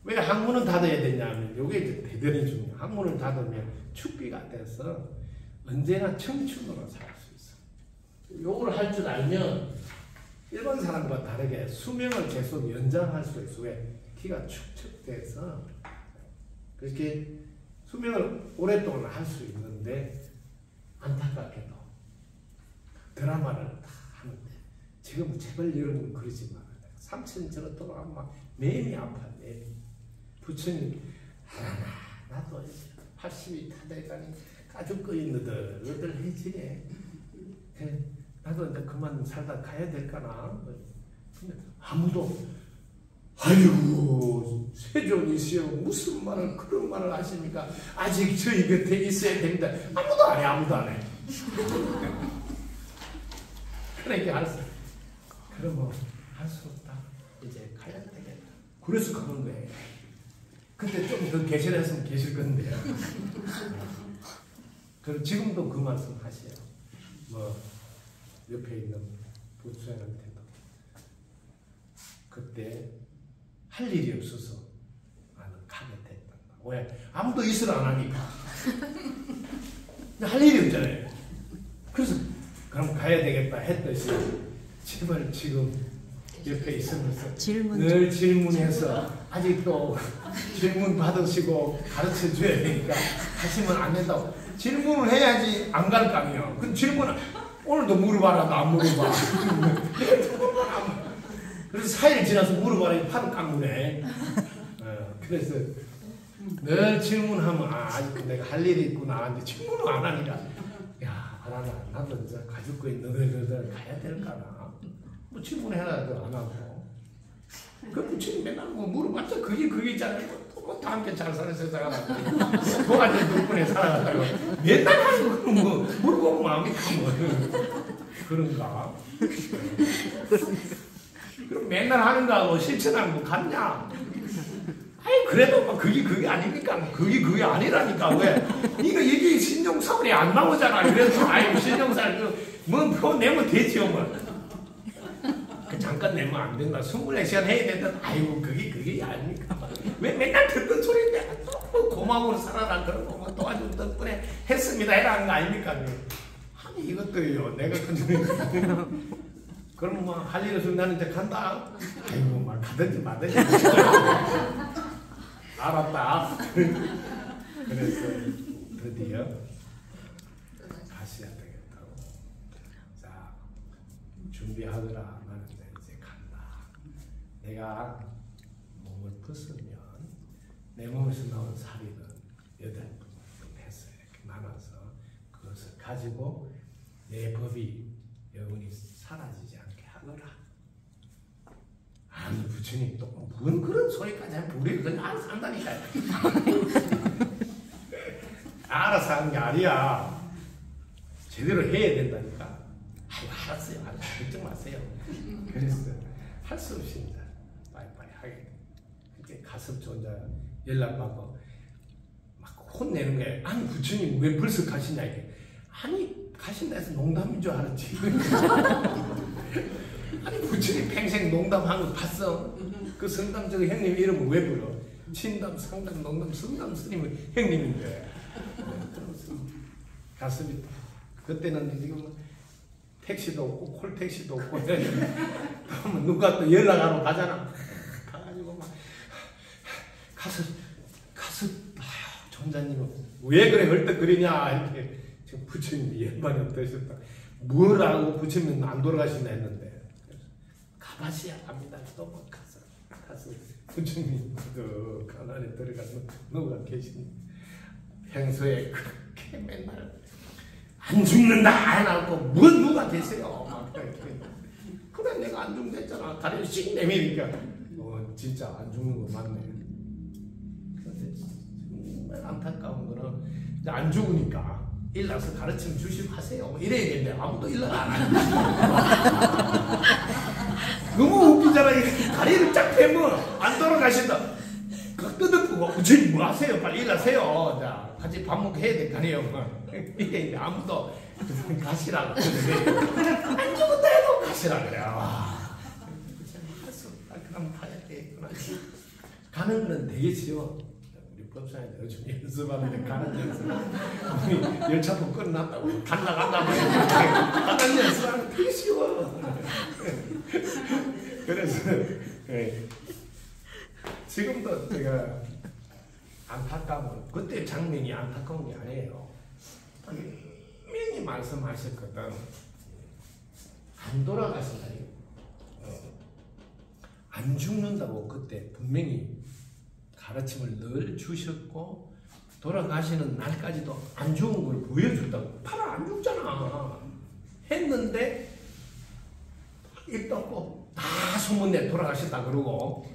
[SPEAKER 1] 왜 항문은 닫아야 되냐면 요게 대단히 중요해요. 항문을 닫으면 축비가 돼서 언제나 청춘으로 살 수 있어. 요걸 할 줄 알면 일반 사람과 다르게 수명을 계속 연장할 수 있어. 왜? 키가 축적돼서 그렇게 수명을 오랫동안 할 수 있는데 안타깝게도 드라마를 다 하는데 지금 제발 여러분 그러지 마라. 삼촌 돌아가면 막 매미 아파 매미. 부처님 하나 나도 80이 다 돼가니 있는들 너들 해지네. 그래, 나도 이제 그만 살다 가야 될까나. 아무도 아이고 세존이시여 무슨 말을 그런 말을 하십니까? 아직 저희 곁에 있어야 됩니다. 아무도 안 해, 아무도 안 해. 그러니까 알았어. 그러면 할수 없다. 이제 가야 되겠다. 그래서 가는 거예요. 그때 좀 더 계실했으면 계실 건데요. 그럼 지금도 그 말씀 하세요. 뭐 옆에 있는 부처님한테도 그때 할 일이 없어서 나는 가게 됐다. 왜? 아무도 있을 안 하니까. 할 일이 없잖아요. 그래서 그럼 가야 되겠다 했듯이 제발 지금 옆에 있으면서
[SPEAKER 2] 질문
[SPEAKER 1] 늘 질문해서 아직도 질문 받으시고 가르쳐 줘야 되니까 하시면 안 된다고 질문을 해야지 안 갈 거 아니에요. 그 질문 오늘도 물어봐라 나 안 물어봐. 그래서 4일 지나서 물어봐라 팔을 깎네. 어, 그래서 늘 질문하면 아 아직도 내가 할 일이 있구나. 근데 질문을 안 하니까 야 알아라 나도 이제 가지고 거 있는 너희들 가야 될까나. 뭐 질문해라도 안 하고. 그 부처님 맨날 뭐 물어봤자 그게 그게 있잖아요. 뭐다 함께 잘 사는 세상하고 도와준 덕분에 살아갔다고 맨날 하는 거뭐 물어보면 마음이 뭐 그런가? 그럼 맨날 하는 거하고 실천하는 거 같냐? 아니 그래도 뭐 그게 그게 아닙니까? 그게 그게 아니라니까 왜? 이거 이게 신용사원이 안 나오잖아. 그래서 아이고 신용사원 그뭐표 내면 되지요 뭐. 그 잠깐 내면 안 된다. 24시간 해야 된다. 아이고 그게 그게 아닙니까? 왜 맨날 듣던 소리인데 뭐 고마움으로 살아라 그러고 뭐 도와준 덕분에 했습니다 해라 하는 거 아닙니까? 아니 이것도요. 내가 그럼 뭐할 일 없으면 나는 이제 간다. 아이고 막 가든지 마든지. 알았다. 그래서 드디어 가셔야 되겠다고. 자 준비하더라. 나는 이제 간다. 내가 몸을 벗으면 내 몸에서 나온 살이는 여덟 분 했어요. 이렇게 나눠서 그것을 가지고 내 법이 영원히 사라지지 않게 하거라. 아니 부처님 또뭔 그런 소리까지 우리 그건 알아서 한다니까요. 알아서 하는 게 아니야. 제대로 해야 된다니까. 아이고 알았어요. 알았어요. 걱정 마세요. 그래서 할수 없습니다. 빨리빨리 하게. 그때 가슴 혼자 연락받고 막 혼내는 거예요. 아니 부처님 왜 벌써 가시냐 이게. 아니 가신다 해서 농담인 줄 알았지. 부처님 평생 농담한 거 봤어? 그 성담 저 형님 이름을 왜 불러? 신담, 상담, 농담, 성담 스님은 형님인데. 가슴이 그때는 지금 뭐 택시도 없고 콜택시도 없고 그러면 누가 또 연락하러 가잖아. 가가지고 막 가서 가서 아휴 종자님은 왜 그래 헐떡거리냐 이렇게 지금 부처님이 연반이 어떠셨다. 뭐라고 부처님은 안 돌아가신다 했는데 가바시야 갑니다. 또뭐 가서 가서 부처님 그 가난에 들어가서 누가 계신 평소에 그렇게 맨날 안 죽는다 해놓고 뭐 누가 되세요? 그래 내가 안 죽는다 했잖아. 다리를 씩 내미니까 어 진짜 안 죽는 거 맞네. 근데 정말 안타까운 거는 이제 안 죽으니까 일나서 가르침 주시고 하세요. 뭐 이래야 되는데 아무도 일을 안 하니까. 너무 웃기잖아. 이 다리를 쫙 펴면 안 돌아가신다. 그 끄덕고 부처님 뭐 하세요? 빨리 일하세요. 자, 같이 밥 먹고 해야 될 거 아니에요. 뭐. 이게 이제 아무도 가시라고. 안 죽었다 해도 가시라 그래. 와. 없다. 그럼 가야 되겠구나. 가는 거는 되게 쉬워. 법사에 요즘 연습하는데 가는 연습. 열차도 끝났다고. 간다 간다고. 가는 연습하는 거 되게 쉬워. 그래서 예. 지금도 제가 안타까운 그때 장면이 안타까운 게 아니에요. 분명히 말씀하셨거든. 안 돌아가신다요. 안 죽는다고 그때 분명히 가르침을 늘 주셨고 돌아가시는 날까지도 안 죽은 걸 보여줬다고. 팔아 안 죽잖아. 했는데 입 덮고 다 소문내 돌아가셨다 그러고.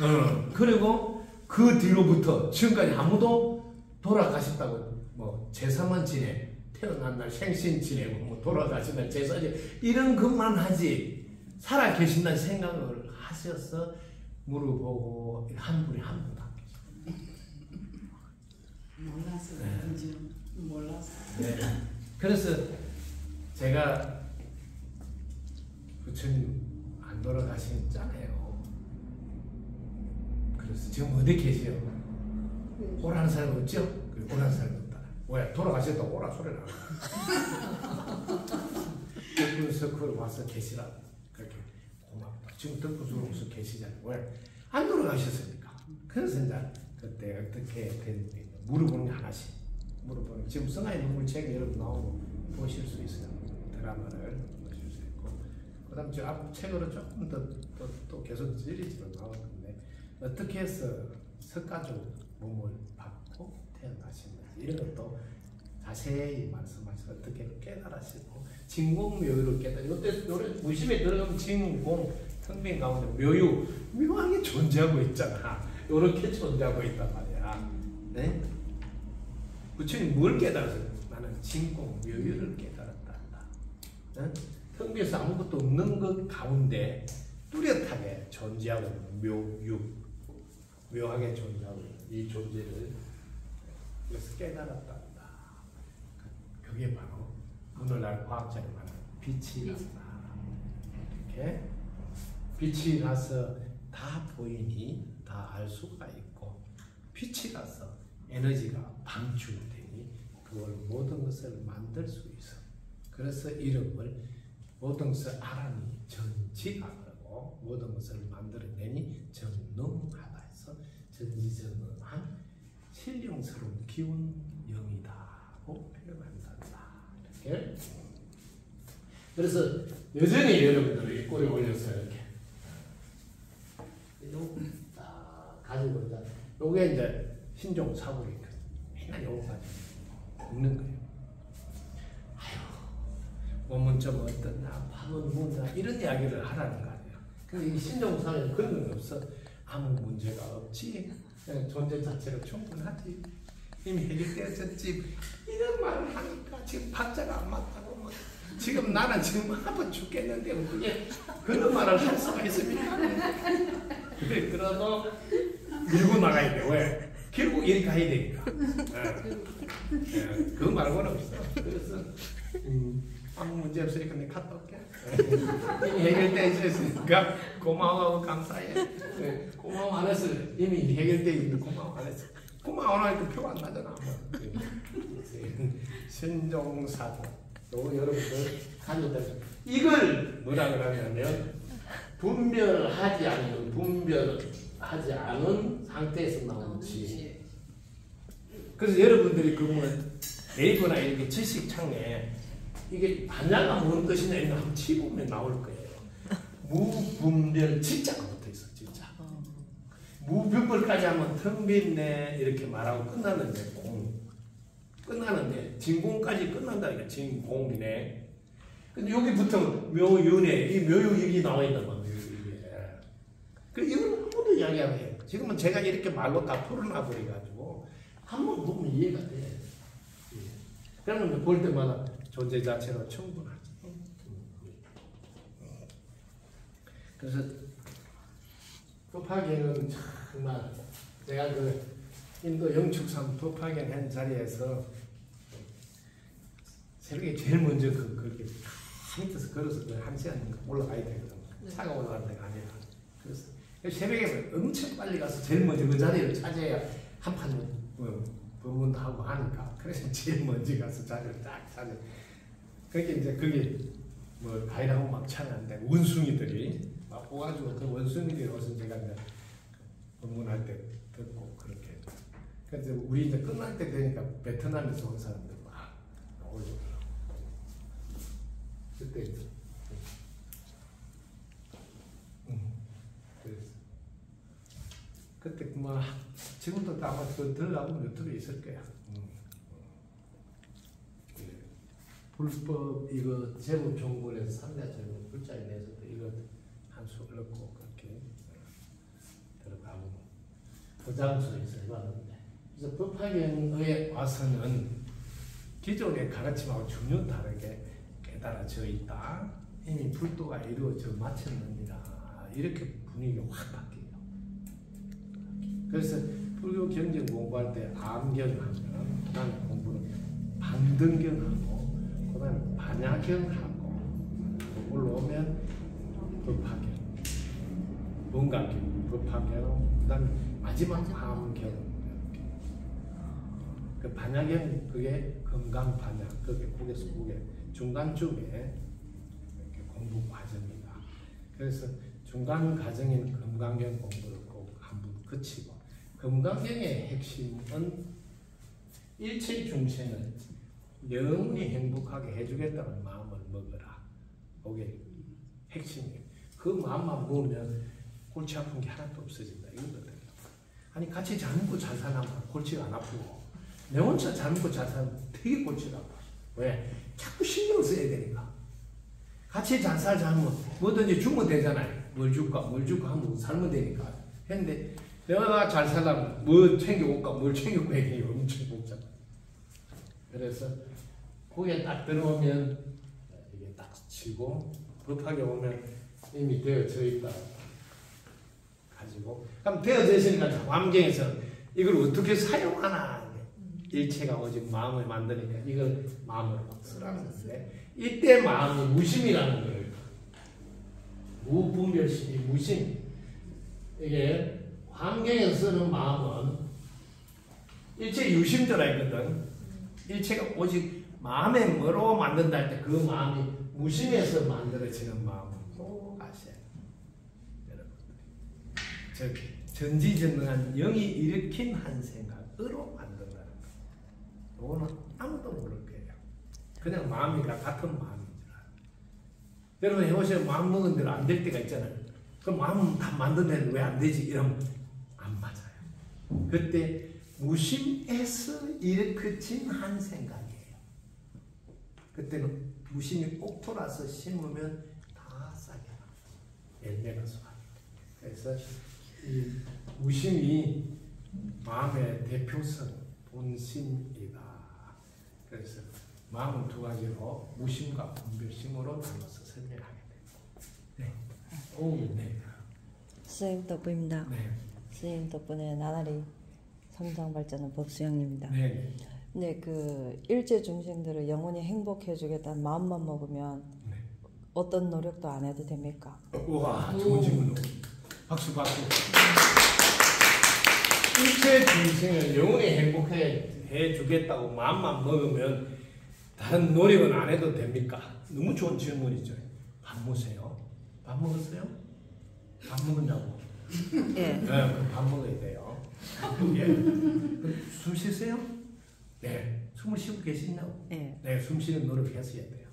[SPEAKER 1] 어, 그리고 그 뒤로부터 지금까지 아무도 돌아가셨다고 뭐 제사만 지내 태어난 날 생신 지내고 뭐 돌아가신 날 제사 지내 이런 것만 하지 살아 계신다는 생각을 하셔서 물어보고 한 분이 한 계셔.
[SPEAKER 4] 몰랐어.
[SPEAKER 1] 네.
[SPEAKER 4] 이제 몰랐어.
[SPEAKER 1] 네. 그래서 제가 부처님 안 돌아가셨잖아요. 그래서 지금 어디 계세요? 오라는 사람 없죠? 오라는 사람 없다. 왜? 돌아가셨다고 오라 소리를 안 하고. 덕분 서클 와서 계시라. 그렇게 고맙다. 지금 덕분 서클 계시잖아요. 왜? 안 돌아가셨으니까. 그래서 이제 그때 어떻게 됐는지 물어보는 게 하나씩. 물어보는 지금 성아의 눈물 책에 여러분 나오고 보실 수 있어요. 드라마를 보실 수 있고. 그 다음 저앞 책으로 조금 더, 또, 또 계속 시리즈로 나오는데 어떻게 해서 석가족 몸을 받고 태어나신는지 이런 것도 자세히 말씀하셔서 어떻게 깨달으시고 진공묘유를 깨달아 이때 노래 무심에 들어가면 진공 성빈 가운데 묘유 묘하게 존재하고 있잖아 이렇게 존재하고 있단 말이야 네? 부처님 뭘 깨달았어요? 나는 진공 묘유를 깨달았다 네? 성비에서 아무것도 없는 것 가운데 뚜렷하게 존재하고 있는 묘유 묘하게 존재하고 이 존재를 그래서 깨달았다. 그게 바로 오늘날 과학자를 말하는 빛이란다. 이렇게 빛이라서 다 보이니 다 알 수가 있고 빛이라서 에너지가 방출되니 그걸 모든 것을 만들 수 있어. 그래서 이름을 모든 것을 알아니 전지가 그러고 모든 것을 만들어내니 전능하다 해서 전지전능한 신령스러운 기운 영이다고 표현한다. 이렇게. 그래서 여전히 여러분들이 이 꼴에 올려서 이렇게 요딱 가지고 이제 요게 이제 신종 사고리 맨날 요거 가지고 읽는 거예요. 아유 몸은 좀 어떠냐, 밥은 뭐냐 이런 이야기를 하라는 거 아니에요. 근데 이 신종 사고는 그런 건 없어. 아무 문제가 없지. 그냥 존재 자체가 충분하지. 이미 해결되었지. 이런 말을 하니까 지금 박자가 안 맞다고. 뭐. 지금 나는 지금 한번 죽겠는데 어떻게 그런 말을 할 수가 있습니까? 그래, 그래도 밀고 나가야 돼. 왜? 결국 이렇게 가야 되니까. 예. 예, 그 말고는 없어. 그래서 음, 아무 문제 없으니까 내가 갔다 올게. 예. 이미 해결돼 있으니까 고마워 감사해. 예, 고마워 안 했어. 이미 해결돼 있는데 고마워 안 했어. 고마워 안 하니까 표가 안 나잖아. 뭐. 신종사도. 요 여러분들 가져들 이걸 뭐라 그러냐면 분별하지 않는 분별하지 않은 상태에서 나오는 지. 그래서 여러분들이 그 보면 네이버나 이렇게 지식 창에 이게 반야가 무슨 뜻이냐 이거 한번 치보면 나올 거예요. 무분별 진짜가 붙어 있어 진짜. 무분별까지 하면 텅 빈네 이렇게 말하고 끝나는데 공 끝나는데 진공까지 끝난다니까 진공이네. 근데 여기 붙으면 묘윤에 이 묘유 얘기 나와 말이에요. 이게. 그 이걸 아무도 이야기 안 해요. 지금은 제가 이렇게 말로 다 풀어놔 버려가지고 한 번 보면 이해가 돼. 예. 그러면 볼 때마다 존재 자체로 충분하지. 그래서 도파기는 정말 내가 그 인도 영축산 도파기한 한 자리에서 새벽에 제일 먼저 그 그렇게 밑에서 걸어서 그한 시간 올라가야 되거든. 차가 올라가는 데가 아니라. 그래서 새벽에 엄청 빨리 가서 제일 먼저 그 자리를 차지해야 한판 뭐, 법문도 하고 하니까 그래서 제일 먼저 가서 자리를 딱 차지. 그렇게 이제 거기 뭐 가이라고 막 차는데 원숭이들이 막 오가지고 그 원숭이들이 와서 제가 이제 법문할 때 듣고 그렇게. 그래서 우리 이제 끝날 때 되니까 베트남에서 온 사람들 막 오고 그때 이제 음, 그래서 그때 뭐 지금도 아마 그 들어가보면 유튜브에 있을 거야. 음. 예. 불법 이거 제법 정보에서 상대적으로 불자에 내서도 이거 한수 얻고 그렇게 들어가고 그 장소에서 해봤는데 그래서 법화경에 와서는 기존의 가르침하고 전혀 다르게 깨달아져 있다. 이미 불도가 이루어져 마쳤느니라. 이렇게 분위기가 확. 그래서 불교 경전 공부할 때 암경하면 그다음에 공부는 반등경하고 그다음에 반야경하고 올라오면 법화경, 문각경, 법화경, 그다음에 마지막 암경. 그 반야경 그게 건강 반야 그게 국에서 국에 중간쯤에 공부 과정이다. 그래서 중간 과정인 건강경 공부를 꼭 한번 거치고 건강경의 핵심은 일체 중생을 영원히 행복하게 해주겠다는 마음을 먹어라. 그게 핵심이에요. 그 마음만 먹으면 골치 아픈 게 하나도 없어진다. 이거거든요. 아니 같이 잘 먹고 잘 사나면 골치가 안 아프고 내 혼자 잘 먹고 잘 살면 되게 골치가 아파. 왜? 자꾸 신경 써야 되니까. 같이 잘 살자 하면 뭐든지 주면 되잖아요. 뭘 줄까, 뭘 줄까 하면 살면 되니까. 했는데 내가 잘 살려면 뭐 챙겨올까, 뭘 챙겨올까 이게 엄청 복잡해. 그래서 거기에 딱 들어오면 이게 딱 치고 급하게 오면 이미 되어져 있다. 가지고 그럼 되어져 있으니까 환경에서 이걸 어떻게 사용하나 일체가 오직 마음을 만드니까 이걸 마음으로 막 쓰라는데 이때 마음이 무심이라는 거예요. 무분별심이 무심. 이게 환경에서 쓰는 마음은 일체 유심조라 했거든. 일체가 오직 마음에 뭐로 만든다 할 때 그 마음이 무심에서 만들어지는 아셔야 돼요. 여러분. 즉 전지전능한 영이 일으킨 한 생각으로 만든다는 거. 이거는 아무도 모를 거예요. 그냥 마음이랑 같은 마음인 줄 알아요. 여러분 해보세요. 마음 먹은 대로 안 될 때가 있잖아요. 그럼 마음 다 만든 데는 왜 안 되지? 이러면. 그때 무심에서 일으켜진 한 생각이에요. 그때는 무심이 꼭 돌아서 심으면 다 싹이 나. 열매가 쏟아요. 그래서 이 무심이 마음의 대표성, 본심이다. 그래서 마음은 두 가지로 무심과 분별심으로 나눠서 설명하게 됩니다. 네. 오, 네.
[SPEAKER 2] 선생님 덕분입니다.
[SPEAKER 1] 네.
[SPEAKER 2] 선생님 덕분에 나날이 성장 발전한 법수영입니다.
[SPEAKER 1] 네.
[SPEAKER 2] 네, 그 일제 중생들을 영원히 행복해 주겠다는 마음만 먹으면
[SPEAKER 1] 네.
[SPEAKER 2] 어떤 노력도 안 해도 됩니까?
[SPEAKER 1] 우와, 좋은 질문. 박수, 박수. 일체 중생을 영원히 행복해 해 주겠다고 마음만 먹으면 다른 노력은 안 해도 됩니까? 너무 좋은 질문이죠. 밥 먹으세요? 밥 먹었어요? 밥 먹었냐고?
[SPEAKER 2] 예.
[SPEAKER 1] 네, 그럼 밥 먹어야 돼요. 예. 숨 쉬세요? 네. 숨을 쉬고 계시냐고?
[SPEAKER 2] 예.
[SPEAKER 1] 네, 숨 쉬는 노력을 했어야 돼요.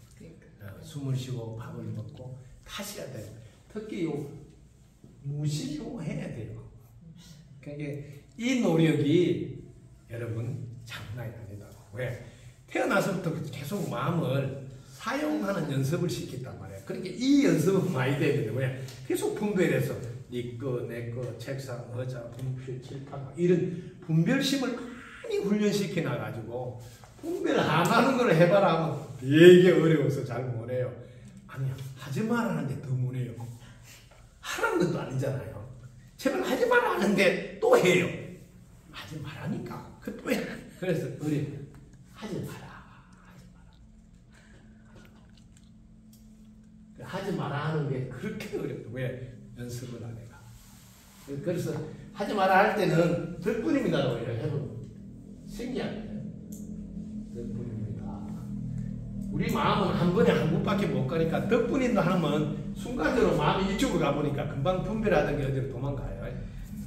[SPEAKER 1] 어, 숨을 쉬고 밥을 먹고 하셔야 돼요. 특히 요 무시로 해야 돼요. 그러니까 이 노력이 여러분 장난이 아니다. 왜? 태어나서부터 계속 마음을 사용하는 연습을 시켰단 말이에요. 그러니까 이 연습은 많이 되거든요. 왜? 계속 분별해서 네 거, 내 거, 책상, 의자, 분필, 칠판 이런 분별심을 많이 훈련시켜 놔가지고 분별 안 하는 걸 해봐라 하면 되게 어려워서 잘 못해요. 아니야 하지 말라는데 더 못해요. 하라는 것도 아니잖아요. 제발 하지 말라 하는데 또 해요. 하지 말라니까 그또 해. 그래서 마라. 하지 마라. 하지 마라 하는 게 그렇게 어렵다. 왜? 연습을 안 해가. 그래서 하지 마라 할 때는 덕분입니다라고 해보면 신기하네. 덕분입니다. 우리 마음은 한 번에 한 곳밖에 못 가니까 덕분인다 하면 순간적으로 마음이 이쪽으로 가보니까 금방 분별하던 게 어디로 도망가요.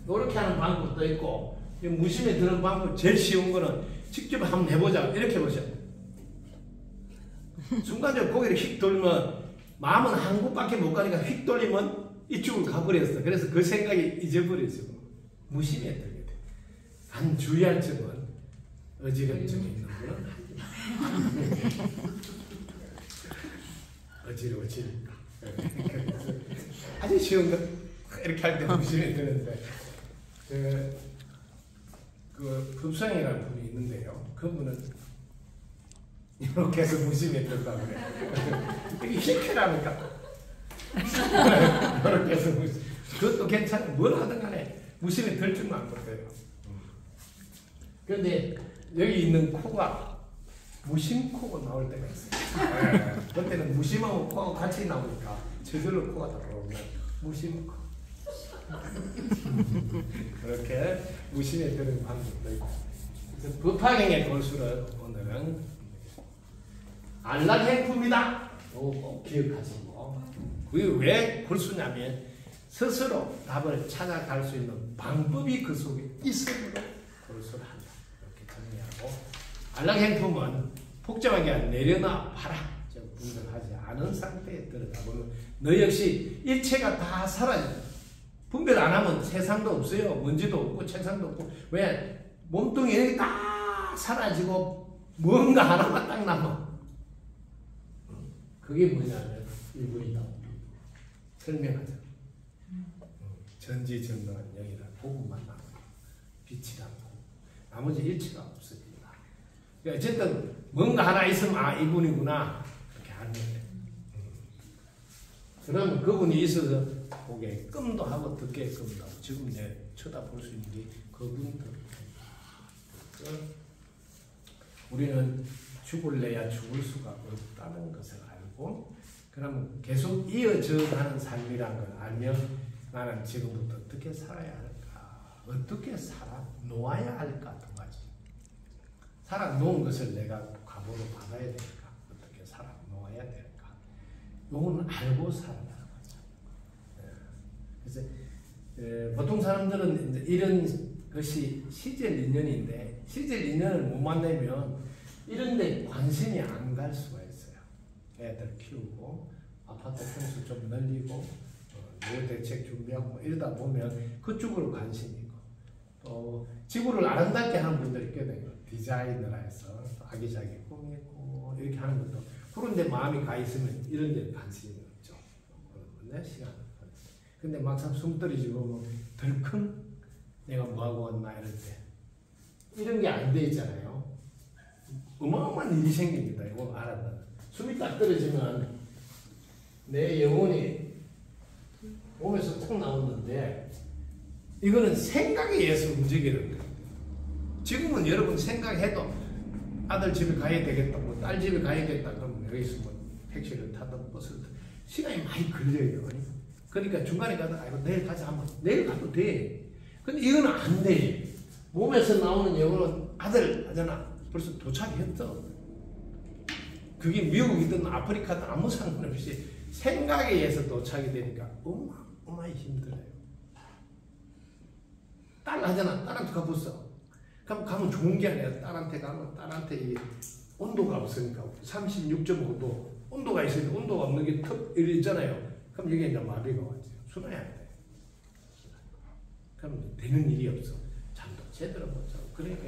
[SPEAKER 1] 이렇게 하는 방법도 있고 이 무심에 드는 방법 제일 쉬운 거는 직접 한번 해보자 이렇게 해보세요. 순간적으로 고개를 휙 돌면 마음은 한 곳밖에 못 가니까 휙 돌리면 이쪽으로 가버렸어. 그래서 그 생각이 잊어버렸어. 무심에 들게 돼. 단 주의할 점은 어지럼증이 있는 마. 어지러워지니까. 아주 쉬운 거 이렇게 할 때 무심에 드는데 그, 그 급성이라는 분이 있는데요. 그분은 이렇게 해서 무심에 든다고 그래. 이게 희쾌라니까. 이렇게 해서 무심. 그것도 괜찮아. 뭘 하든 간에 무심에 들 줄만 못해요. 그런데 여기 있는 코가 무심 코가 나올 때가 있어요. 네. 그때는 무심하고 코하고 같이 나오니까 저절로 코가 다 나오면 무심 코. 그렇게 무심에 드는 방법도 있고. 법화경의 골수를 오늘은 안락행품이다. 꼭 기억하시고. 왜 골수냐면 스스로 답을 찾아갈 수 있는 방법이 그 속에 있으므로 골수를 한다. 이렇게 정리하고 안락행품은 복잡하게 아니라 내려놔 봐라. 저 분별하지 않은 상태에 들어가면 너 역시 일체가 다 사라진다. 분별 안 하면 세상도 없어요. 먼지도 없고 책상도 없고 왜 몸뚱이 다 사라지고 뭔가 하나만 딱 남아. 그게 뭐냐면 일부이다. 설명하자. 전지전능한 영이라 복음만 남아요. 빛이란 복. 나머지 일체가 없습니다. 그러니까 어쨌든 뭔가 하나 있으면 아 이분이구나 그렇게 알면 돼. 그러면 그분이 있어서 보게 끔도 하고 듣게 끔도 하고 지금 내 쳐다볼 수 있는 게 그분들. 우리는 죽을래야 죽을 수가 없다는 것을 알고 그러면 계속 이어져 가는 삶이란 걸 알면 나는 지금부터 어떻게 살아야 할까? 어떻게 살아 놓아야 할까? 두 가지. 살아 놓은 것을 내가 값으로 받아야 될까? 어떻게 살아 놓아야 될까? 요건 알고 살아가는 거죠. 예. 그래서 에, 보통 사람들은 이런 것이 시절 인연인데 시절 인연을 못 만나면 이런 데 관심이 안 갈 수가. 애들 키우고 아파트 평수 좀 늘리고 어, 노후 대책 준비하고 뭐 이러다 보면 그쪽으로 관심이 있고 또 지구를 아름답게 하는 분들이 있거든요. 디자이너라 해서 또 아기자기 꾸미고 이렇게 하는 것도 그런데 마음이 가 있으면 이런 데 관심이 없죠. 내 시간. 근데 막상 숨 떨어지고 뭐 덜컹 내가 뭐하고 왔나 이럴 때 이런 게 안 돼 있잖아요. 어마어마한 일이 생깁니다. 이거 알았다. 숨이 딱 떨어지면 내 영혼이 몸에서 툭 나오는데 이거는 생각에 의해서 움직이는 거예요. 지금은 여러분 생각해도 아들 집에 가야 되겠다, 뭐 딸 집에 가야겠다, 그러면 여기서 뭐 택시를 타든 버스를 타든 시간이 많이 걸려요. 그러니까 중간에 가다가 아이고 내일 가자 하면 내일 가도 돼. 근데 이거는 안 돼. 몸에서 나오는 영혼은 아들 하잖아. 벌써 도착했어. 그게 미국이든 아프리카든 아무 상관없이 생각에 의해서 도착이 되니까 어마어마히 힘들어요. 딸 하잖아. 딸한테 가봤어. 그럼 가면 좋은 게 아니라 딸한테 가면 딸한테 이 온도가 없으니까 36.5도 온도가 있으니까 온도가 없는 게턱 있잖아요. 그럼 여기 이제 마비가 왔죠. 순환이 안 돼. 그럼 되는 일이 없어. 잠도 제대로 못 자고. 그러니까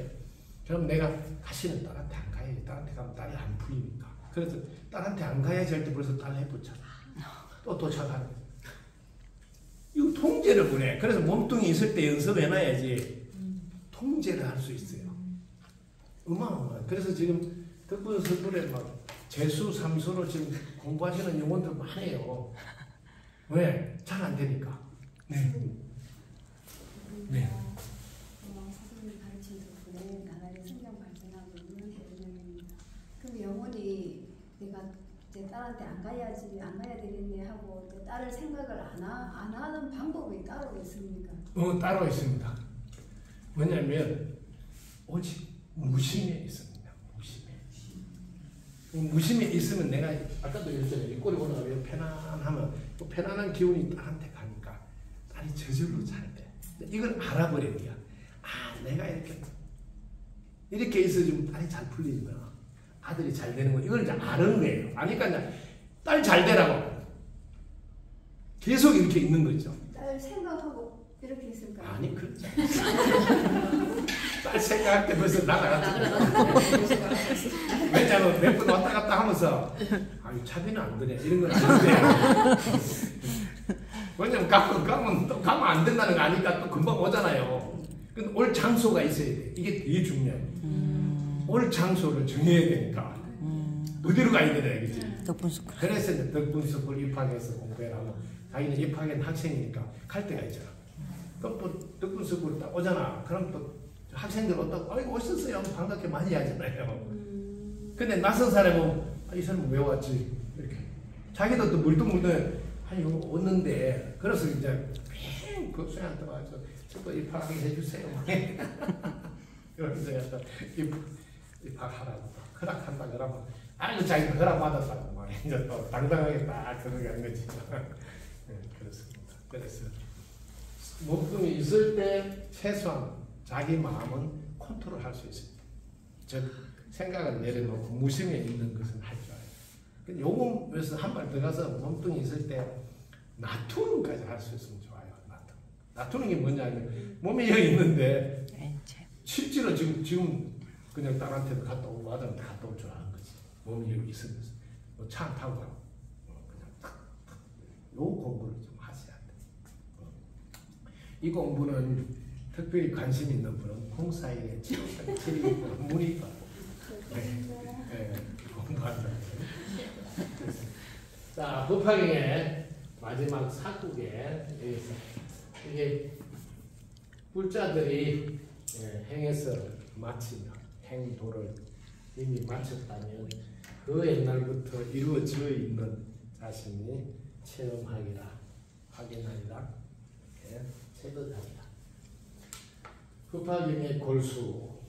[SPEAKER 1] 그럼 내가 다시는 딸한테 안 가야지. 딸한테 가면 딸이 안 풀리니까. 그래서 딸한테 안 가야지 할 때 벌써 딸 해보잖아. 또 도착하는. 이거 통제를 보내. 그래서 몸뚱이 있을 때 연습해놔야지 통제를 할 수 있어요. 어마어마. 그래서 지금 덕분 설불에 막 재수, 삼수로 지금 공부하시는 영혼들 많아요. 왜? 잘 안 되니까. 네. 네.
[SPEAKER 5] 영혼이 제 딸한테 안 가야지 안 가야 되겠네 하고 내 딸을 생각을 안, 하, 안 하는 방법이 따로 있습니까?
[SPEAKER 1] 어, 따로 있습니다. 뭐냐면, 오직 무심에 있습니다. 무심에. 그 무심에 있으면 내가, 아까도 얘기했잖아요. 이 꼬리 올라가면 편안하면, 그 편안한 기운이 딸한테 가니까, 딸이 저절로 잘 돼. 이걸 알아버리는 거야. 아, 내가 이렇게, 이렇게 있어주면 딸이 잘 풀리면, 아들이 잘 되는 거, 이걸 이제 아는 거예요. 아니까 이제, 딸 잘 되라고. 계속 이렇게 있는 거죠.
[SPEAKER 5] 딸 생각하고 이렇게 했을까요?
[SPEAKER 1] 아니 않아. 딸 생각할 때 벌써 나가갔지. 왜냐면 몇 번 왔다 갔다 하면서 아유 차비는 안 드네 이런 건 아닌데. 왜냐면 가면 가면 또 가면 안 된다는 거 아니까 또 금방 오잖아요. 근데 올 장소가 있어야 돼. 이게 되게 중요해. 올 장소를 정해야 되니까 어디로 가야 되나 그지?
[SPEAKER 2] 덕분 스쿨.
[SPEAKER 1] 그래서 이제 덕분스쿨 입학해서 공부를 하고 자기는 입학한 학생이니까 갈 때가 있잖아. 그럼 또 덕분스쿨 딱 오잖아. 그럼 또 학생들 왔다고 아이고 오셨어요. 반갑게 많이 하잖아요. 근데 낯선 사람은 아, 이 사람은 왜 왔지? 이렇게 자기도 또 멀뚱멀뚱 아니 이거 왔는데 그래서 이제 그 수양한테 와서 저도 입학하게 해주세요. 그러면서 약간 입- 입학하라고 허락한다 그러면 아이고 자기가 허락 받았다고 막 이제 또 당당하게 딱한 거지. 네, 그렇습니다. 그래서 목숨이 있을 때 최소한 자기 마음은 컨트롤 할 수 있습니다. 즉 생각을 내려놓고 무심에 있는 것은 할 줄 알아요. 근데 요금 그래서 한 발 들어가서 몸뚱이 있을 때 놔두는까지 할 수 있으면 좋아요. 놔두. 놔두는 게 뭐냐면 몸이 여기 있는데 실제로 지금 지금 그냥 딸한테도 갔다 오고 아들한테 갔다 올 줄 아는 거지. 몸이 여기 있으면서 뭐 차 타고 가고 어, 그냥 탁탁 요 공부를 좀 하셔야 돼. 어. 이 공부는 특별히 관심 있는 분은 치료까지 치료 문의가 네, 네, 공부한다. 자, 법화경의 마지막 사국에 여기서 이게 불자들이 예, 행에서 마치면 행도를 이미 마쳤다면 그 옛날부터 이루어져 있는 자신이 체험하기라 확인하리라. 체득하리라 흡하경의 골수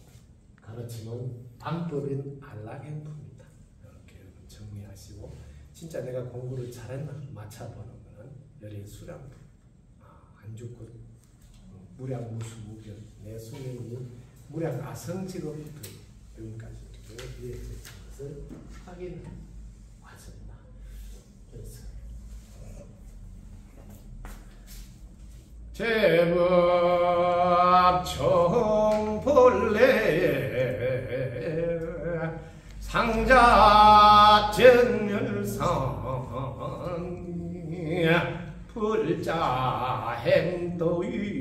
[SPEAKER 1] 가르침은 방법인 알라겐프입니다. 이렇게 정리하시고 진짜 내가 공부를 잘했나 맞춰보는 거는 열의 수량품. 아, 안 죽고 무량 무수 무견 내 수명이 무량 아성직업부터 여기까지 이해된 것을 왔습니다. 그래서 제법 청벌레 상자 정열상 불자 행도이후며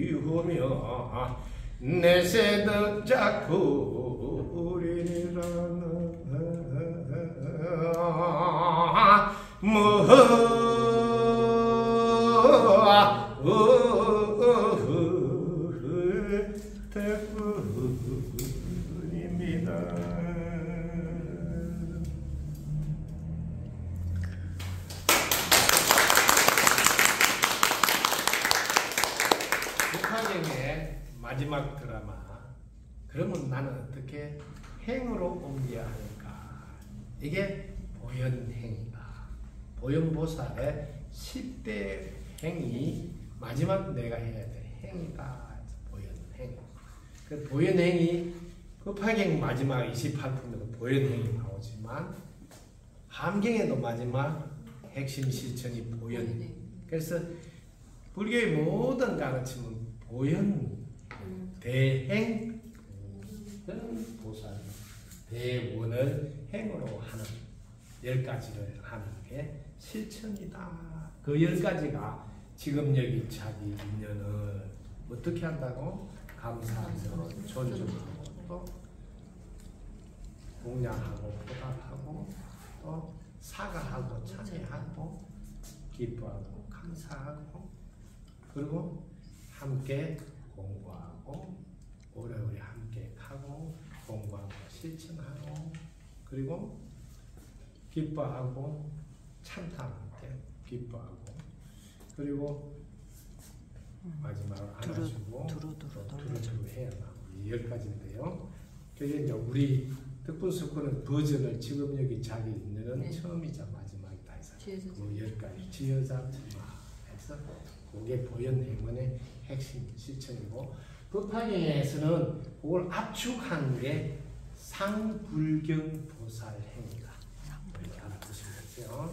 [SPEAKER 1] 내세득 자꾸리라나 무어 대뿐입니다. 북한행의 마지막 드라마. 그러면 나는 어떻게 행으로 옮겨야 하는가? 이게 보현행이다. 보현보살의 10대 행이 마지막 내가 해야 될 행이다. 보현행. 그 보현행이 급하경 마지막 28품에도 보현행이 나오지만 함경에도 마지막 핵심 실천이 보현. 그래서 불교의 모든 가르침은 보현, 대행, 보현, 보살, 대원을 행으로 하는 열 가지를 하는 게 실천이다. 그 열 가지가 지금 여기 자기 인연을 어떻게 한다고? 감사하고 존중하고 또 공양하고 보답하고 또 사과하고 찬양하고 기뻐하고 감사하고 그리고 함께 공부하고 오래오래 함께 하고 공부하고 실천하고 그리고 기뻐하고 참담하게 기뻐하고 그리고 마지막으로 안아주고
[SPEAKER 2] 두루두루
[SPEAKER 1] 또 두루두루 해야 나고 열 가지인데요. 그게 이제 우리 덕분스쿨은 버전을 지금 여기 자기 있는
[SPEAKER 4] 네.
[SPEAKER 1] 처음이자 마지막이다 해서 그열 가지. 지여자 천마 해서 그게 보현 행문의 핵심 실천이고 법화경에서는 그걸 압축한 게 상불경 보살 행위다. 이렇게 알아두시면.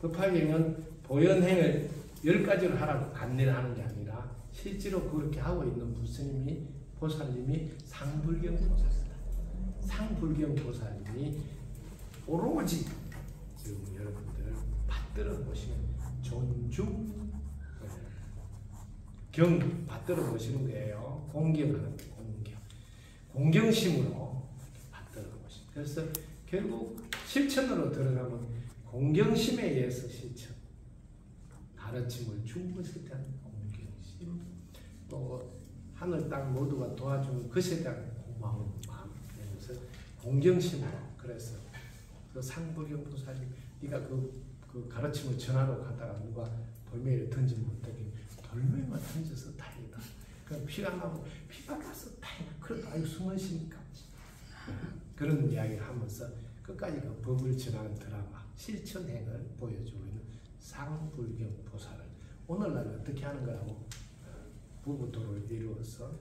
[SPEAKER 1] 법화경은 보현행을 열 가지를 하라고 안내를 하는 게 아니라 실제로 그렇게 하고 있는 부스님이 보살님이 상불경 보살이다. 상불경 보살님이 오로지 지금 여러분들 받들어 보시면 존중 네. 경 받들어 보시는 거예요. 공경하는. 공경. 공경심으로. 그래서 결국 실천으로 들어가면 공경심에 의해서 실천. 가르침을 준 것에 대한 공경심. 또 하늘 땅 모두가 도와주는 것에 대한 고마운 마음. 그래서 공경심으로 그래서 그 상불경 보살님 네가 그, 그 가르침을 전하러 가다가 누가 돌멩이를 던지면 어떻게 돌멩이만 던져서 다행이다. 그럼 피가 나고 피가 나서 다행이다. 그래도 아유 숨으시니까 그런 이야기를 하면서 끝까지 그 법을 전하는 드라마 실천행을 보여주고 있는 상불경 보살을 오늘날 어떻게 하는 거라고 부부도를 이루어서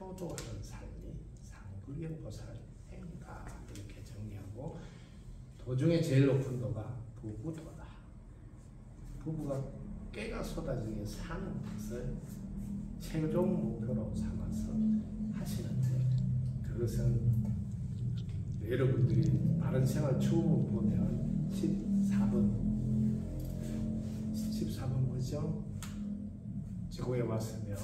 [SPEAKER 1] 효도하는 삶이 상불경 보살 행위다 이렇게 정리하고 도중에 제일 높은 도가 부부도다. 부부가 깨가 쏟아지게 사는 것을 최종 목표로 삼아서 하시는데 그것은 여러분들이 바른 생활 추후 보면 14번 14번 뭐죠? 지구에 왔으면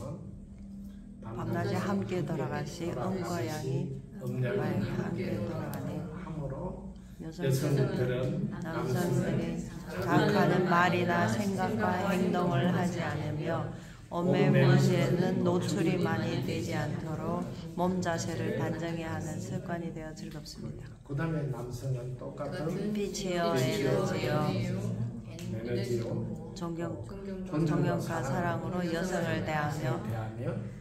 [SPEAKER 2] 밤낮이 함께 돌아가시 음과 양이
[SPEAKER 1] 음양이
[SPEAKER 2] 함께 돌아가니
[SPEAKER 1] 함으로
[SPEAKER 2] 여성들은
[SPEAKER 1] 여성들은
[SPEAKER 2] 남성들이 자악하는 말이나 생각과 행동을 하지 않으며 오매무시에는 노출이 많이 되지 않도록 몸 자세를 단정히 하는 습관이 되어 즐겁습니다.
[SPEAKER 1] 그 다음에 남성은 똑같은
[SPEAKER 2] 빛이여 에너지여
[SPEAKER 1] 에너지로
[SPEAKER 2] 존경, 존경과 사랑으로 여성을 대하며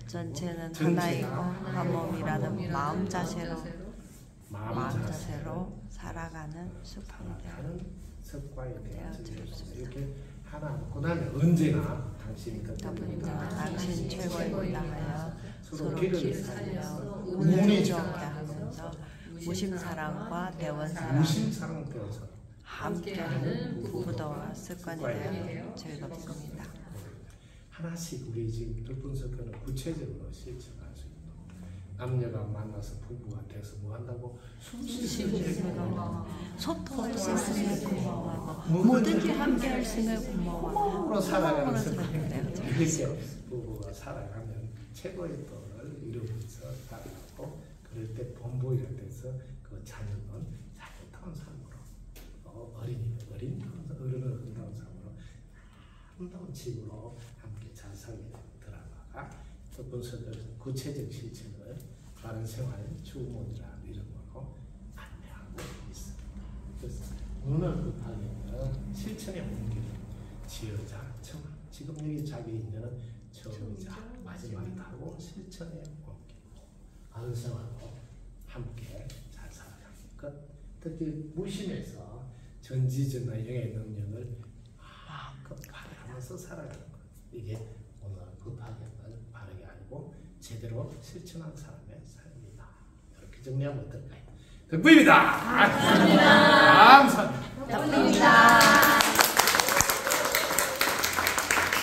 [SPEAKER 2] 전체는 하나이고 한 몸이라는 마음 자세로
[SPEAKER 1] 마음 자세로
[SPEAKER 2] 살아가는 습관이 되어 즐겁습니다.
[SPEAKER 1] 이렇게 하나 그 다음에 언제나 당신이 그
[SPEAKER 2] 더불어 당신 최고입니다 하여
[SPEAKER 1] 서로 길을 살려 운이 좋게
[SPEAKER 2] 하면서 무심 사랑과 대원 사랑.
[SPEAKER 1] 무심 사랑
[SPEAKER 2] 함께하는 부부도와 습관이 되어 즐겁습니다.
[SPEAKER 1] 하나씩 우리 지금 들분석하는 구체적으로 있도록 남녀가 만나서 부부가 돼서 뭐 한다고?
[SPEAKER 2] 소통할 수 있으면 고마워하고 뭐든지 함께 할 수 있으면 고마워하고
[SPEAKER 1] 서로 살아가는 이렇게 부부가 살아가면 최고의 도를 이루면서 살아가고 그럴 때 본보기가 돼서 그 자녀는 자녀다운 삶으로 어, 어린이는 어린다운 삶, 어른은 어른다운 삶으로 아름다운 집으로 함께 잘 살게 되는 드라마가 첫 번째로 구체적 실천을 바른 생활 추모이라는 이름으로 안내하고 있습니다. 그래서 그 강의는 실천의 온기를 지어자, 청 지금 여기 자기 있는 처음이자 마지막이다 하고 실천의 온기 바른 생활로 함께 잘 살아가는 것 특히 무심해서 전지전능의 영의 능력을 마음껏 발휘하면서 살아가는 것. 이게 오늘 그 파견을 바르게 알고 제대로 실천한 이렇게 정리하면 어떨까요? 덕부입니다. 아, 감사합니다.
[SPEAKER 2] 감사합니다. 덕부입니다.